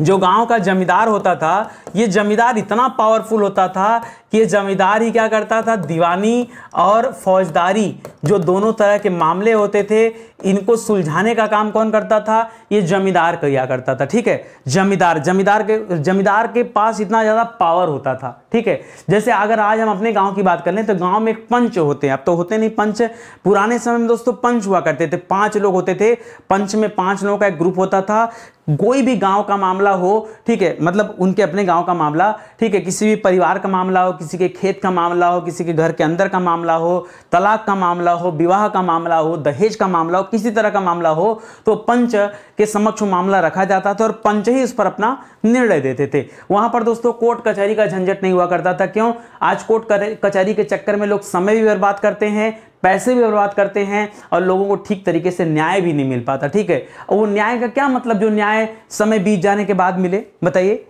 जो गाँव का जमींदार होता था ये जमींदार इतना पावरफुल होता था कि ये जमींदार ही क्या करता था? दीवानी और फौजदारी, जो दोनों तरह के मामले होते थे, इनको सुलझाने का काम कौन करता था? ये जमींदार किया करता था, ठीक है? जमींदार जमींदार के जमींदार के पास इतना ज़्यादा पावर होता था, ठीक है? जैसे अगर आज हम अपने गाँव की बात कर लें तो गाँव में एक पंच होते हैं। अब तो होते नहीं पंच, पुराने समय में दोस्तों पंच हुआ करते थे, पाँच लोग होते थे। पंच में पाँच लोगों का एक ग्रुप होता था। कोई भी गाँव का मामला हो, ठीक है? मतलब उनके अपने गाँव का मामला, ठीक है? किसी भी परिवार का मामला हो किसी के खेत का मामला हो, किसी के घर के अंदर का मामला हो, तलाक का मामला हो, विवाह का मामला हो, दहेज का मामला हो, किसी तरह का मामला हो तो पंच के समक्ष मामला रखा जाता था और पंच ही उस पर अपना निर्णय देते थे। वहाँ पर दोस्तों कोर्ट कचहरी का झंझट नहीं हुआ करता था। क्यों? आज कोर्ट कचहरी के चक्कर में लोग समय भी बर्बाद करते हैं, पैसे भी बर्बाद करते हैं और लोगों को ठीक तरीके से न्याय भी नहीं मिल पाता, ठीक है? और वो न्याय का क्या मतलब? जो न्याय समय बीत जाने के बाद मिले, बताइए।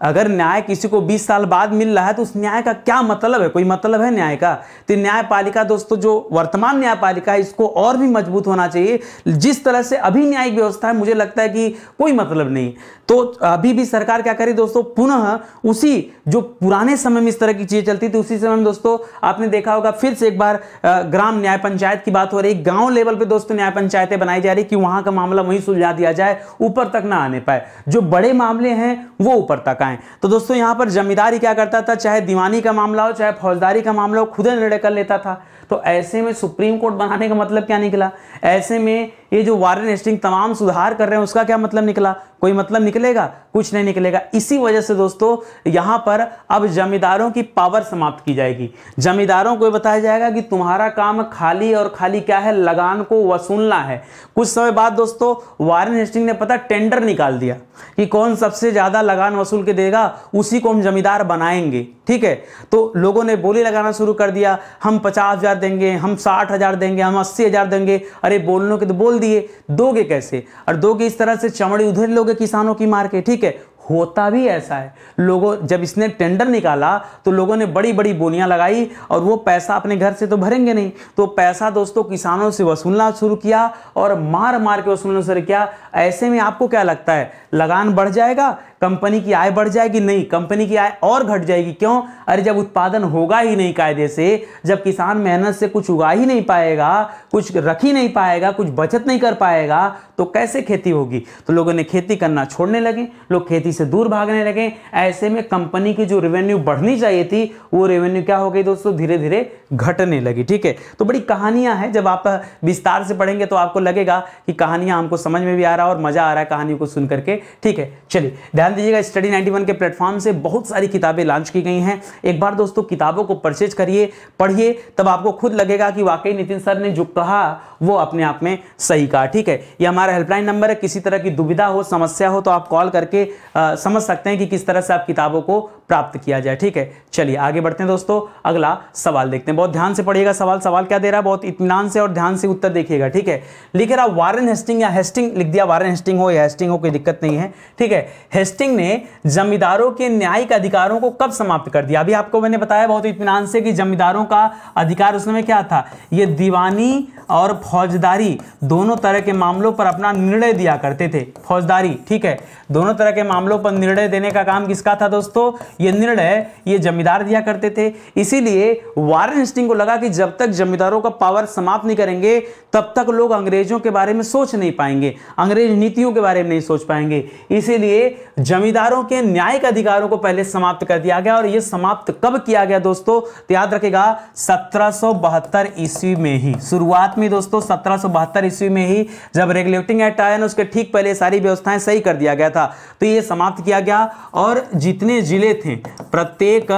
अगर न्याय किसी को 20 साल बाद मिल रहा है तो उस न्याय का क्या मतलब है? कोई मतलब है न्याय का? तो न्यायपालिका दोस्तों, जो वर्तमान न्यायपालिका है, इसको और भी मज़बूत होना चाहिए। जिस तरह से अभी न्यायिक व्यवस्था है, मुझे लगता है कि कोई मतलब नहीं। तो अभी भी सरकार क्या करे दोस्तों? पुनः उसी जो पुराने समय में इस तरह की चीज़ें चलती थी, उसी समय में दोस्तों, आपने देखा होगा, फिर से एक बार ग्राम न्याय पंचायत की बात हो रही। गाँव लेवल पे दोस्तों न्याय पंचायतें बनाई जा रही कि वहाँ का मामला वहीं सुलझा दिया जाए, ऊपर तक ना आने पाए। जो बड़े मामले हैं, वो ऊपर तक आए। तो दोस्तों, यहाँ पर जमींदारी क्या करता था? चाहे दीवानी का मामला हो, चाहे फौजदारी का मामला हो, खुद निर्णय कर लेता था। तो ऐसे में सुप्रीम कोर्ट बनाने का मतलब क्या निकला? ऐसे में ये जो वारन हेस्टिंग तमाम सुधार कर रहे हैं, उसका क्या मतलब निकला? कोई मतलब निकलेगा? कुछ नहीं निकलेगा। इसी वजह से दोस्तों, यहाँ पर अब जमींदारों की पावर समाप्त की जाएगी। जमींदारों को बताया जाएगा कि तुम्हारा काम खाली और खाली क्या है? लगान को वसूलना है। कुछ समय बाद दोस्तों वारन हेस्टिंग ने पता टेंडर निकाल दिया कि कौन सबसे ज़्यादा लगान वसूल के देगा, उसी को हम जमींदार बनाएँगे। ठीक है? तो लोगों ने बोली लगाना शुरू कर दिया। हम पचास हज़ार देंगे, हम साठ हज़ार देंगे, हम अस्सी हज़ार देंगे। अरे, बोलने के तो बोल दिए, दोगे कैसे? और दोगे इस तरह से चमड़ी उधर लोगे किसानों की मार के, ठीक है? होता भी ऐसा है। लोगों, जब इसने टेंडर निकाला तो लोगों ने बड़ी बड़ी बोलियाँ लगाई और वो पैसा अपने घर से तो भरेंगे नहीं। तो पैसा दोस्तों किसानों से वसूलना शुरू किया और मार मार के वसूलना शुरू किया। ऐसे में आपको क्या लगता है? लगान बढ़ जाएगा कंपनी की आय बढ़ जाएगी? नहीं, कंपनी की आय और घट जाएगी। क्यों? अरे जब उत्पादन होगा ही नहीं कायदे से, जब किसान मेहनत से कुछ उगा ही नहीं पाएगा, कुछ रख ही नहीं पाएगा, कुछ बचत नहीं कर पाएगा तो कैसे खेती होगी? तो लोगों ने खेती करना छोड़ने लगे, लोग खेती से दूर भागने लगे। ऐसे में कंपनी की जो रेवेन्यू बढ़नी चाहिए थी, वो रेवेन्यू क्या हो गई दोस्तों? धीरे धीरे घटने लगी, ठीक है? तो बड़ी कहानियाँ हैं। जब आप विस्तार से पढ़ेंगे तो आपको लगेगा कि कहानियाँ हमको समझ में भी आ रहा है और मज़ा आ रहा है कहानियों को सुन करके, ठीक है? चलिए, ध्यान दीजिएगा स्टडी 91 के प्लेटफॉर्म से बहुत सारी किताबें लॉन्च की गई हैं। एक बार दोस्तों किताबों को परचेज करिए पढ़िए तब आपको खुद लगेगा कि वाकई नितिन सर ने जो कहा वो अपने आप में सही कहा ठीक है? ये हमारा हेल्पलाइन नंबर है किसी तरह की दुविधा हो समस्या हो तो आप कॉल करके आ, समझ सकते हैं कि किस तरह से आप किताबों को प्राप्त किया जाए, ठीक है? चलिए, आगे बढ़ते हैं दोस्तों। अगला सवाल देखते हैं। बहुत ध्यान से पढ़िएगा सवाल। सवाल क्या दे रहा है? बहुत इतमान से और ध्यान से उत्तर देखिएगा, ठीक है? लिखे रहा, वारन हेस्टिंग या हेस्टिंग लिख दिया, वारन हेस्टिंग हो या हेस्टिंग हो, कोई दिक्कत नहीं है, ठीक है? हेस्टिंग ने जमींदारों के न्यायिक अधिकारों को कब समाप्त कर दिया? अभी आपको मैंने बताया बहुत इतमान से कि जमींदारों का अधिकार उस समय क्या था? ये दीवानी और फौजदारी दोनों तरह के मामलों पर अपना निर्णय दिया करते थे। फौजदारी, ठीक है? दोनों तरह के मामलों पर निर्णय देने का काम किसका था दोस्तों? ये निर्णय ये जमींदार दिया करते थे। इसीलिए वारन हेस्टिंग को लगा कि जब तक जमींदारों का पावर समाप्त नहीं करेंगे, तब तक लोग अंग्रेज़ों के बारे में सोच नहीं पाएँगे। अंग्रेज़ नीतियों के बारे में नहीं सोच पाएँगे। इसीलिए जमींदारों के न्यायिक अधिकारों को पहले समाप्त कर दिया गया और यह समाप्त कब किया गया दोस्तों? याद रखेगा, सत्रह ईस्वी में ही। शुरुआत में दोस्तों, सत्रह ईस्वी में ही जब रेगुलेटिंग एक्ट आया ना, उसके ठीक पहले सारी व्यवस्थाएँ सही कर दिया गया था। तो ये समाप्त किया गया और जितने ज़िले थे प्रत्येक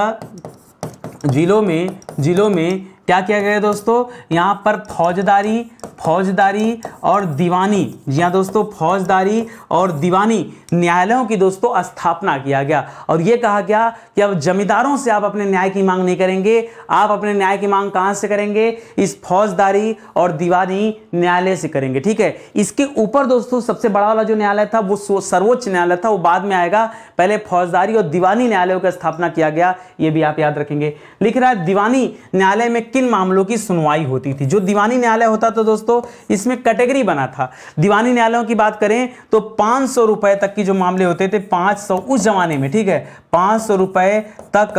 जिलों में जिलों में क्या किया गया है दोस्तों? यहाँ पर फौजदारी फौजदारी और दीवानी। जी हाँ दोस्तों, फौजदारी और दीवानी न्यायालयों की दोस्तों स्थापना किया गया। और यह कहा गया कि अब जमींदारों से आप अपने न्याय की मांग नहीं करेंगे। आप अपने न्याय की मांग कहाँ से करेंगे? इस फौजदारी और दीवानी न्यायालय से करेंगे। ठीक है? इसके ऊपर दोस्तों सबसे बड़ा वाला जो न्यायालय था, वो सर्वोच्च न्यायालय था, वो बाद में आएगा। पहले फौजदारी और दीवानी न्यायालयों की स्थापना किया गया, ये भी आप याद रखेंगे। लिख रहा है, दीवानी न्यायालय में किन मामलों की सुनवाई होती थी। जो दीवानी न्यायालय होता था दोस्तों, इसमें कैटेगरी बना था। दीवानी न्यायालयों की बात करें तो पाँच सौ रुपए तक की जो मामले होते थे, पाँच सौ उस जमाने में, ठीक है? पाँच सौ रुपए तक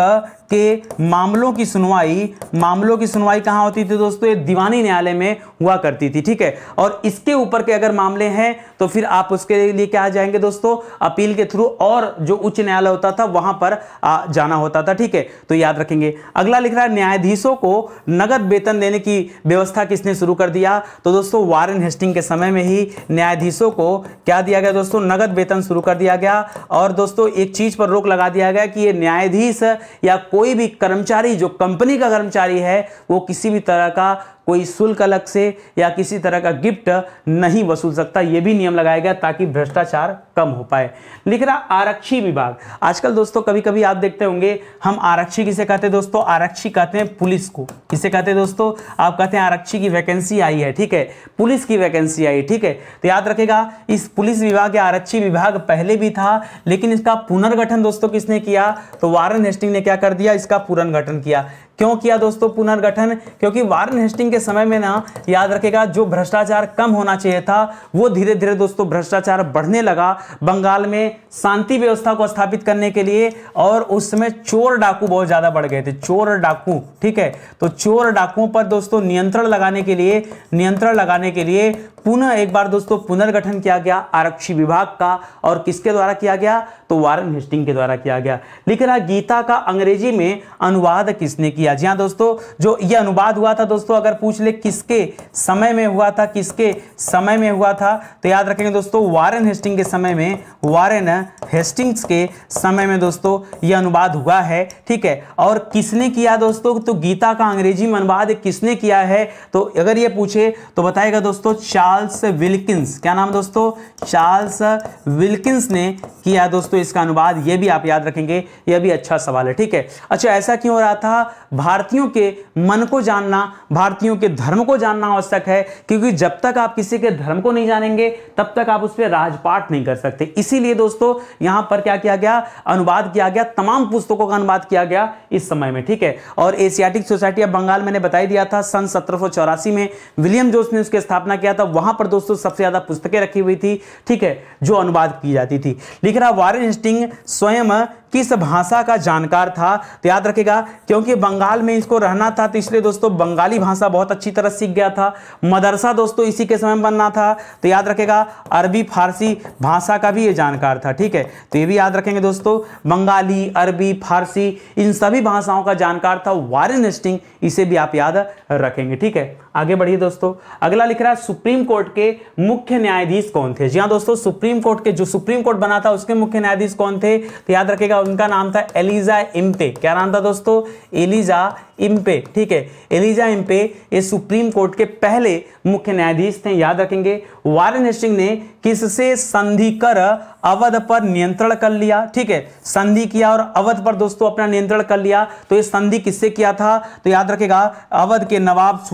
के मामलों की सुनवाई मामलों की सुनवाई कहाँ होती थी दोस्तों? ये दीवानी न्यायालय में हुआ करती थी ठीक है? और इसके ऊपर के अगर मामले हैं तो फिर आप उसके लिए क्या जाएँगे दोस्तों? अपील के थ्रू और जो उच्च न्यायालय होता था वहाँ पर आ, जाना होता था ठीक है? तो याद रखेंगे। अगला लिख रहा है न्यायाधीशों को नगद वेतन देने की व्यवस्था किसने शुरू कर दिया? तो दोस्तों वारन हेस्टिंग के समय में ही न्यायाधीशों को क्या दिया गया दोस्तों? नगद वेतन शुरू कर दिया गया। और दोस्तों एक चीज़ पर रोक लगा दिया गया कि ये न्यायाधीश या कोई भी कर्मचारी जो कंपनी का कर्मचारी है वो किसी भी तरह का कोई शुल्क अलग से या किसी तरह का गिफ्ट नहीं वसूल सकता यह भी नियम लगाया गया ताकि भ्रष्टाचार कम हो पाए। लिख रहा आरक्षी विभाग। आजकल दोस्तों कभी कभी आप देखते होंगे, हम आरक्षी किसे कहते हैं दोस्तों? आरक्षी कहते हैं पुलिस को। किसे कहते हैं दोस्तों? आप कहते हैं आरक्षी की वैकेंसी आई है, ठीक है? पुलिस की वैकेंसी आई, ठीक है? तो याद रखेगा, इस पुलिस विभाग या आरक्षी विभाग पहले भी था, लेकिन इसका पुनर्गठन दोस्तों किसने किया? तो वारन हेस्टिंग ने क्या कर दिया? इसका पुनर्गठन किया। क्यों किया दोस्तों पुनर्गठन? क्योंकि वारन हेस्टिंग के समय में ना याद रखेगा, जो भ्रष्टाचार कम होना चाहिए था, वो धीरे धीरे दोस्तों भ्रष्टाचार बढ़ने लगा। बंगाल में शांति व्यवस्था को स्थापित करने के लिए और उस समय चोर डाकू बहुत ज़्यादा बढ़ गए थे। चोर डाकू, ठीक है? तो चोर डाकुओं पर दोस्तों नियंत्रण लगाने के लिए, नियंत्रण लगाने के लिए पुनः एक बार दोस्तों पुनर्गठन किया गया आरक्षी विभाग का। और किसके द्वारा किया गया? तो वारन हेस्टिंग के द्वारा किया गया। लिख रहा गीता का अंग्रेज़ी में अनुवाद किसने किया? जी हाँ दोस्तों, जो यह अनुवाद हुआ था दोस्तों, अगर पूछ ले किसके समय में हुआ था, किसके समय में हुआ था तो याद रखेंगे दोस्तों, वारन हेस्टिंग के समय में, वारन हेस्टिंग्स के समय में दोस्तों यह अनुवाद हुआ है, ठीक है? और किसने किया दोस्तों तो गीता का अंग्रेज़ी में अनुवाद किसने किया है तो अगर ये पूछे तो बताएगा दोस्तों, चार्ल्स विल्किंस। क्या नाम दोस्तों? चार्ल्स विल्किंस ने किया दोस्तों, इसका अनुवाद, ये भी आप याद रखेंगे यह भी अच्छा सवाल है, ठीक है? अच्छा ऐसा क्यों हो रहा था? भारतीयों के मन को जानना, भारतीयों के धर्म को जानना आवश्यक है, क्योंकि जब तक आप किसी के धर्म को नहीं जानेंगे, तब तक आप उस पर राजपाट नहीं कर सकते। इसीलिए दोस्तों, यहाँ पर क्या किया गया? अनुवाद किया गया, तमाम पुस्तकों का अनुवाद किया गया इस समय में, ठीक है? और एशियाटिक सोसाइटी ऑफ़ बंगाल मैंने बताई दिया था सन सत्रह सौ चौरासी में, विलियम जोश ने उसकी स्थापना किया था। वहाँ पर दोस्तों सबसे ज़्यादा पुस्तकें रखी हुई थी, ठीक है, जो अनुवाद की जाती थी। लिख रहा वारेन स्टिंग, स्वयं किस भाषा का जानकार था? तो याद रखेगा, क्योंकि बंगाल में इसको रहना था तो इसलिए दोस्तों बंगाली भाषा बहुत अच्छी तरह सीख गया था। मदरसा दोस्तों इसी के समय बनना था। तो याद रखेगा, अरबी, फारसी भाषा का भी ये जानकार था, ठीक है? तो ये भी याद रखेंगे दोस्तों, बंगाली, अरबी, फारसी, इन सभी भाषाओं का जानकार था। वारेन इसे भी आप याद रखेंगे, ठीक है? आगे बढ़िए दोस्तों। अगला लिख रहा है, सुप्रीम कोर्ट के मुख्य न्यायाधीश कौन थे? जी हाँ दोस्तों, सुप्रीम कोर्ट के जो सुप्रीम कोर्ट बना था, उसके मुख्य न्यायाधीश कौन थे? तो याद रखेगा उनका नाम था एलिजा इम्पे। क्या नाम था दोस्तों? एलिजा इम्पे, ठीक है? एलिजा इम्पे ये सुप्रीम कोर्ट के पहले मुख्य न्यायाधीश थे, याद रखेंगे। वारेन हेस्टिंग ने किससे संधि कर अवध पर नियंत्रण कर लिया, ठीक है? संधि किया और अवध पर दोस्तों अपना नियंत्रण कर लिया। तो ये संधि किससे किया था? तो याद रखेगा, अवध के नवाब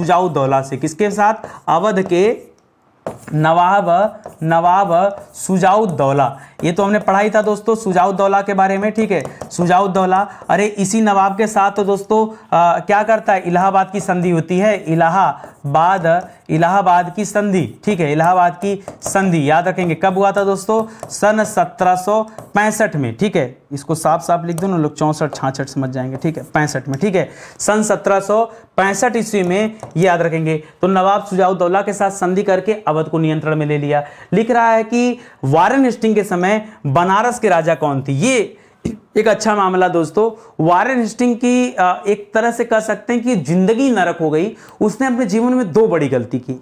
सुजाउद्दौला से किसके साथ अवध के नवाब नवाब सुजाउद्दौला ये तो हमने पढ़ाई था दोस्तों सुजाउद्दौला के बारे में ठीक है? सुजाउद्दौला अरे इसी नवाब के साथ तो दोस्तों आ, क्या करता है? इलाहाबाद की संधि होती है इलाहाबाद इलाहाबाद की संधि ठीक है? इलाहाबाद की संधि याद रखेंगे कब हुआ था दोस्तों? सन सत्रह सौ पैंसठ में ठीक है? इसको साफ़ साफ़ लिख दो ना लोग चौंसठ छाछठ समझ जाएँगे ठीक है? पैंसठ में ठीक है? सन सत्रह ईस्वी में याद रखेंगे तो नवाब सुजाउद्दौला के साथ संधि करके अवध को नियंत्रण में ले लिया। लिख रहा है कि वारन हेस्टिंग के समय बनारस के राजा कौन थे? ये एक अच्छा मामला दोस्तों, वारेन हिस्टिंग की एक तरह से कह सकते हैं कि ज़िंदगी नरक हो गई। उसने अपने जीवन में दो बड़ी गलती की।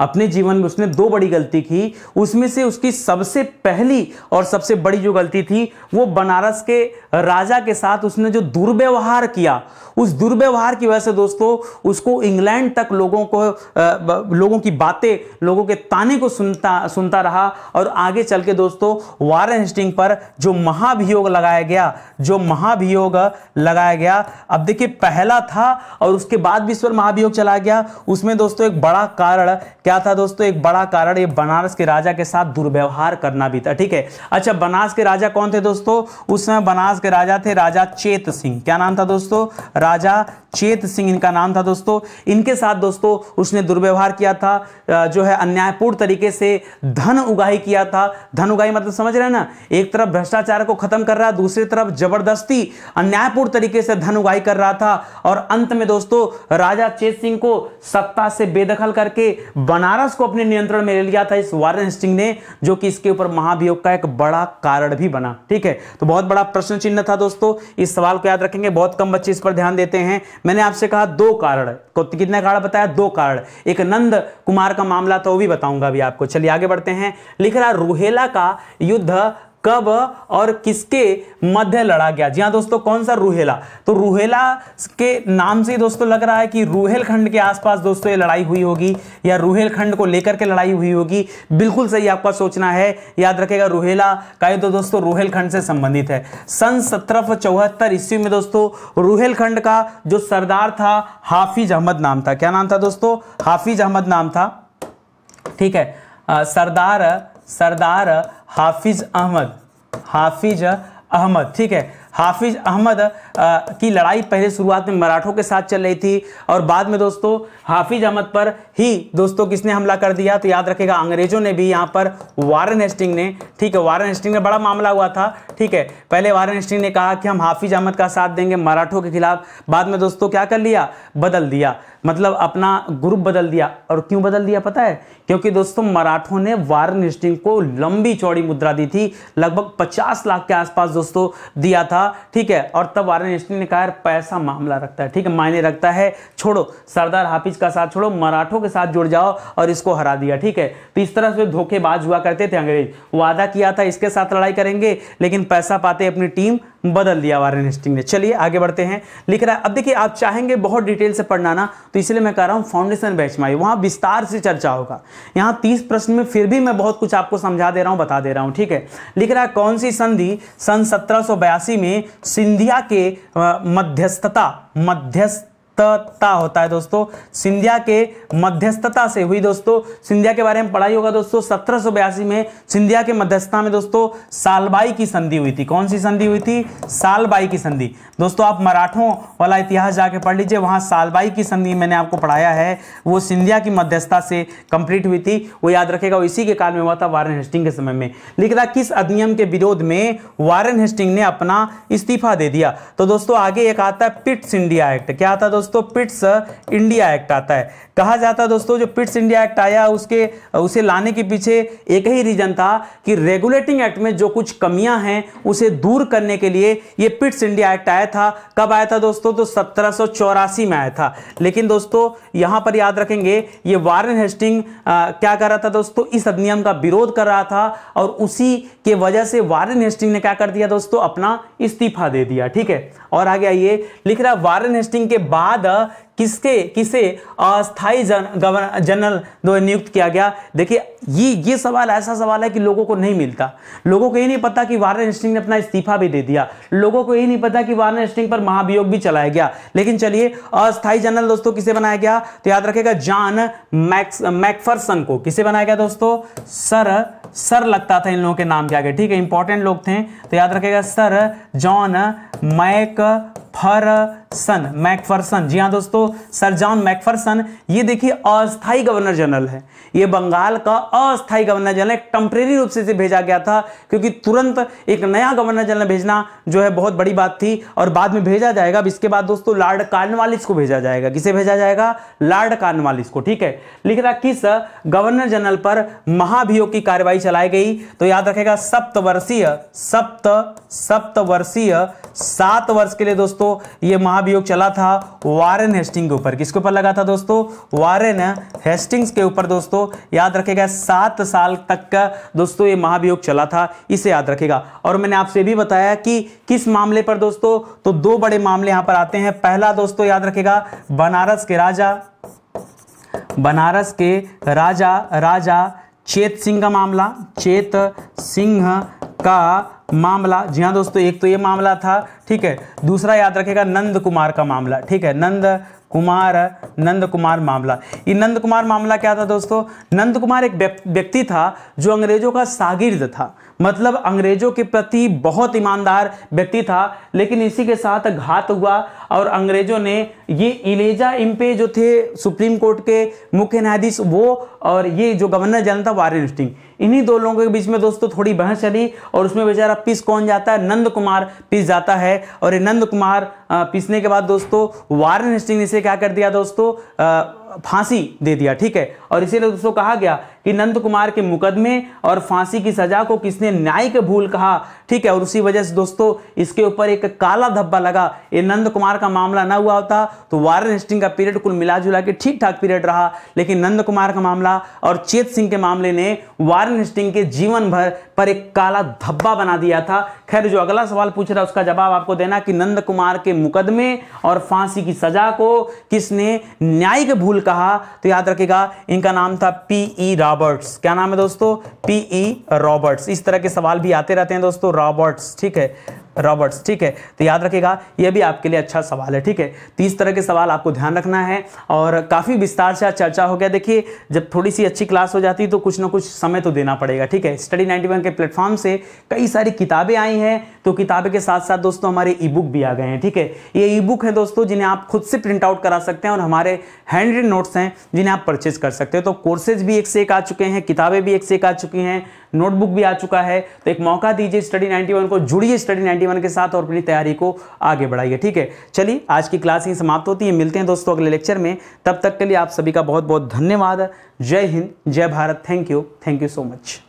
अपने जीवन में उसने दो बड़ी गलती की। उसमें से उसकी सबसे पहली और सबसे बड़ी जो गलती थी, वो बनारस के राजा के साथ उसने जो दुर्व्यवहार किया उस दुर्व्यवहार की वजह से दोस्तों, उसको इंग्लैंड तक लोगों को लोगों की बातें, लोगों के ताने को सुनता सुनता रहा और आगे चल के दोस्तों, वारन हेस्टिंग पर जो महाभियोग लगाया गया, जो महाभियोग लगाया गया, अब देखिए पहला था और उसके बाद भी इस महाभियोग चला गया। उसमें दोस्तों एक बड़ा कारण, क्या था दोस्तों, एक बड़ा कारण ये बनारस के राजा के साथ दुर्व्यवहार करना भी था, ठीक है? अच्छा बनारस के राजा कौन थे दोस्तों? उस समय बनारस के राजा थे राजा चेत सिंह। क्या नाम था दोस्तों? राजा चेत सिंह, इनका नाम था दोस्तों। इनके साथ दोस्तों, उसने दुर्व्यवहार किया था जो है अन्यायपूर्ण तरीके से धन उगाही किया था। धन उगाही मतलब समझ रहे हैं ना? एक तरफ़ भ्रष्टाचार को खत्म कर रहा, दूसरी तरफ़ ज़बरदस्ती अन्यायपूर्ण तरीके से धन उगाही कर रहा था। और अंत में दोस्तों, राजा चेत सिंह को सत्ता से बेदखल करके बनारस को अपने नियंत्रण में ले लिया था इस वारन हेस्टिंग ने, जो कि इसके ऊपर महाभियोग का एक बड़ा कारण भी बना। ठीक है? तो बहुत बड़ा प्रश्न चिन्ह था दोस्तों। इस सवाल को याद रखेंगे। बहुत कम बच्चे इस पर ध्यान देते हैं। मैंने आपसे कहा दो कारण। कितने कारण बताया? दो कारण। एक नंद कुमार का मामला था वो भी बताऊँगा अभी आपको। चलिए आगे बढ़ते हैं। लिख रहा रोहेला का युद्ध कब और किसके मध्य लड़ा गया? जी हाँ दोस्तों, कौन सा रूहेला? तो रूहेला के नाम से दोस्तों लग रहा है कि रूहेलखंड के आसपास दोस्तों ये लड़ाई हुई होगी या रूहेलखंड को लेकर के लड़ाई हुई होगी, बिल्कुल सही आपका सोचना है। याद रखेगा, रूहेला का ये तो दोस्तों रूहेलखंड से संबंधित है। सन सत्रह चौहत्तर ईस्वी में दोस्तों, रूहेलखंड का जो सरदार था, हाफिज अहमद नाम था। क्या नाम था दोस्तों? हाफिज अहमद नाम था। ठीक है सरदार सरदार हाफिज अहमद हाफिज अहमद, ठीक है? हाफिज अहमद की लड़ाई पहले शुरुआत में मराठों के साथ चल रही थी और बाद में दोस्तों हाफिज अहमद पर ही दोस्तों किसने हमला कर दिया? तो याद रखेगा, अंग्रेज़ों ने भी यहाँ पर वारन हेस्टिंग ने, ठीक है, वारन हेस्टिंग ने बड़ा मामला हुआ था, ठीक है? पहले वारन हेस्टिंग ने कहा कि हम हाफिज अहमद का साथ देंगे, मराठों के खिलाफ बाद में दोस्तों क्या कर लिया? बदल दिया। मतलब अपना ग्रुप बदल दिया। और क्यों बदल दिया पता है? क्योंकि दोस्तों, मराठों ने वारन हेस्टिंग को लंबी चौड़ी मुद्रा दी थी। लगभग 50 लाख के आसपास दोस्तों दिया था, ठीक है? और तब वारन हेस्टिंग ने कहा पैसा मामला रखता है, ठीक है? मायने रखता है। छोड़ो, सरदार हाफिज का साथ छोड़ो, मराठों के साथ जुड़ जाओ और इसको हरा दिया, ठीक है? तो इस तरह से धोखेबाज हुआ करते थे अंग्रेज़। वादा किया था, इसके साथ लड़ाई करेंगे, लेकिन पैसा पाते अपनी टीम बदल दिया वारन हेस्टिंग ने। चलिए आगे बढ़ते हैं। लिख रहा है, अब देखिए, आप चाहेंगे बहुत डिटेल से पढ़ना ना तो इसलिए मैं कह रहा हूँ फाउंडेशन बैच में वहाँ विस्तार से चर्चा होगा। यहाँ तीस प्रश्न में फिर भी मैं बहुत कुछ आपको समझा दे रहा हूँ, बता दे रहा हूँ, ठीक है? लिख रहा है, कौन सी संधि सन सत्रह में सिंधिया के मध्यस्थता, मध्यस्थ मध्यस्थता होता है दोस्तों। सिंधिया के मध्यस्थता से हुई दोस्तों। सिंधिया के बारे में पढ़ाई होगा दोस्तों। सत्रह में सिंधिया के मध्यस्थता में दोस्तों सालबाई की संधि हुई थी। कौन सी संधि हुई थी? सालबाई की संधि। दोस्तों, आप मराठों वाला इतिहास जाके पढ़ लीजिए। वहाँ सालबाई की संधि मैंने आपको पढ़ाया है। वो सिंधिया की मध्यस्थता से कंप्लीट हुई थी। वो याद रखेगा इसी के काल में हुआ था, वारन हेस्टिंग के समय में। लिख रहा किस अधिनियम के विरोध में वारन हेस्टिंग ने अपना इस्तीफा दे दिया? तो दोस्तों, आगे एक आता है, पिट्स इंडिया एक्ट। क्या आता है दोस्तों? पिट्स इंडिया एक्ट आता है। कहा जाता है दोस्तों, जो पिट्स इंडिया एक्ट आया, उसके, उसे लाने के पीछे एक ही रीजन था कि रेगुलेटिंग एक्ट में जो कुछ कमियाँ हैं, उसे दूर करने के लिए ये पिट्स इंडिया एक्ट आया था। कब आया था दोस्तों? तो सत्रह सौ चौरासी में आया था। लेकिन दोस्तों, यहाँ पर याद रखेंगे, ये वारन हेस्टिंग क्या कर रहा था दोस्तों? इस अधिनियम का विरोध कर रहा था और उसी के वजह से वारन हेस्टिंग ने क्या कर दिया दोस्तों? अपना इस्तीफा दे दिया, ठीक है? और आगे आइए, लिख रहा वारन हेस्टिंग के बाद किसके किसे अस्थाई जन, गवर्नर जनरल दो नियुक्त किया गया? देखिए ये ये सवाल ऐसा सवाल है कि लोगों को नहीं मिलता। लोगों को ये नहीं पता कि वारन हेस्टिंग ने अपना इस्तीफा भी दे दिया। लोगों को ये नहीं पता कि वारन हेस्टिंग पर महाभियोग भी चलाया गया। लेकिन चलिए अस्थाई जनरल दोस्तों किसे बनाया गया? तो याद रखेगा जॉन मैक्स मैकफरसन को। किसे बनाया गया दोस्तों? सर सर लगता था इन लोगों के नाम के आगे। ठीक है इंपॉर्टेंट लोग थे। तो याद रखेगा sir John Macpherson Macpherson. जी हाँ दोस्तों, सर जॉन मैकफरसन, ये देखिए अस्थाई गवर्नर जनरल है। ये बंगाल का अस्थाई गवर्नर जनरल टेम्परेरी रूप से इसे भेजा गया था, क्योंकि तुरंत एक नया गवर्नर जनरल भेजना जो है बहुत बड़ी बात थी, और बाद में भेजा जाएगा। अब इसके बाद दोस्तों, लॉर्ड कार्नवालिस को भेजा जाएगा। किसे भेजा जाएगा? लॉर्ड कार्नवालिस को, ठीक है? लिख रहा किस गवर्नर जनरल पर महाभियोग की कार्रवाई चलाई गई। तो याद रखेगा, सप्तवर्षीय, सप्त, सप्तवर्षीय, सात वर्ष के लिए दोस्तों ये महाभियोग चला था वारेन हेस्टिंग के ऊपर। किसके ऊपर लगा था दोस्तों? वारेन हेस्टिंग्स के ऊपर दोस्तों। याद रखेगा, सात साल तक का दोस्तों ये महाभियोग चला था, इसे याद रखेगा। और मैंने आपसे भी बताया कि किस मामले पर दोस्तों? तो दो बड़े मामले यहाँ पर आते हैं। पहला दोस्तों याद रखेगा, बनारस के राजा। बनारस के राजा राजा चेत सिंह का मामला। चेत सिंह का मामला, जी हाँ दोस्तों, एक तो ये मामला था, ठीक है। दूसरा याद रखेगा नंद कुमार का मामला, ठीक है। नंद कुमार नंद कुमार मामला। ये नंद कुमार मामला क्या था दोस्तों? नंद कुमार एक व्यक्ति था जो अंग्रेज़ों का सागिर्द था। मतलब अंग्रेज़ों के प्रति बहुत ईमानदार व्यक्ति था, लेकिन इसी के साथ घात हुआ और अंग्रेज़ों ने ये इलेजा इम्पे जो थे सुप्रीम कोर्ट के मुख्य न्यायाधीश, वो और ये जो गवर्नर जनरल था वारेन स्टिंग इन्हीं दो लोगों के बीच में दोस्तों थोड़ी बहस चली और उसमें बेचारा पिस कौन जाता है? नंद कुमार पिस जाता है और ये नंद कुमार पीसने के बाद दोस्तों वारेन हेस्टिंग ने इसे क्या कर दिया दोस्तों? फांसी दे दिया, ठीक है? और इसीलिए दोस्तों कहा गया कि नंद कुमार के मुकदमे और फांसी की सजा को किसने न्यायिक भूल कहा? ठीक है, और उसी वजह से दोस्तों, इसके ऊपर एक काला धब्बा लगा। ये नंद कुमार का मामला ना हुआ होता तो वारन हेस्टिंग का पीरियड कुल मिला जुला के ठीक ठाक पीरियड रहा। लेकिन नंद कुमार का मामला और चेत सिंह के मामले ने वारन हेस्टिंग के जीवन भर पर एक काला धब्बा बना दिया था। खैर, जो अगला सवाल पूछ रहा है, उसका जवाब आपको देना कि नंद कुमार के मुकदमे और फांसी की सजा को किसने न्यायिक भूल कहा? तो याद रखेगा इनका नाम था पीई रॉबर्ट्स क्या नाम है दोस्तों? पीई रॉबर्ट्स इस तरह के सवाल भी आते रहते हैं दोस्तों रॉबर्ट्स ठीक है? रॉबर्ट्स, ठीक है? तो याद रखेगा यह भी आपके लिए अच्छा सवाल है, ठीक है? तो इस तरह के सवाल आपको ध्यान रखना है और काफ़ी विस्तार से चर्चा हो गया। देखिए, जब थोड़ी सी अच्छी क्लास हो जाती है तो कुछ ना कुछ समय तो देना पड़ेगा, ठीक है? स्टडी 91 के प्लेटफॉर्म से कई सारी किताबें आई हैं तो किताबें के साथ साथ दोस्तों हमारे ई बुक भी आ गए हैं, ठीक है? ये ई बुक है दोस्तों, जिन्हें आप खुद से प्रिंट आउट करा सकते हैं और हमारे हैंड नोट्स हैं, जिन्हें आप परचेज कर सकते हैं। तो कोर्सेज भी एक से एक आ चुके हैं, किताबें भी एक से एक आ चुकी हैं नोटबुक भी आ चुका है। तो एक मौका दीजिए स्टडी 91 को, जुड़िए स्टडी 91 के साथ और अपनी तैयारी को आगे बढ़ाइए, ठीक है? चलिए, आज की क्लास ही समाप्त होती है। मिलते हैं दोस्तों अगले लेक्चर में। तब तक के लिए आप सभी का बहुत बहुत धन्यवाद। जय हिंद, जय Bharat. Thank you thank you so much.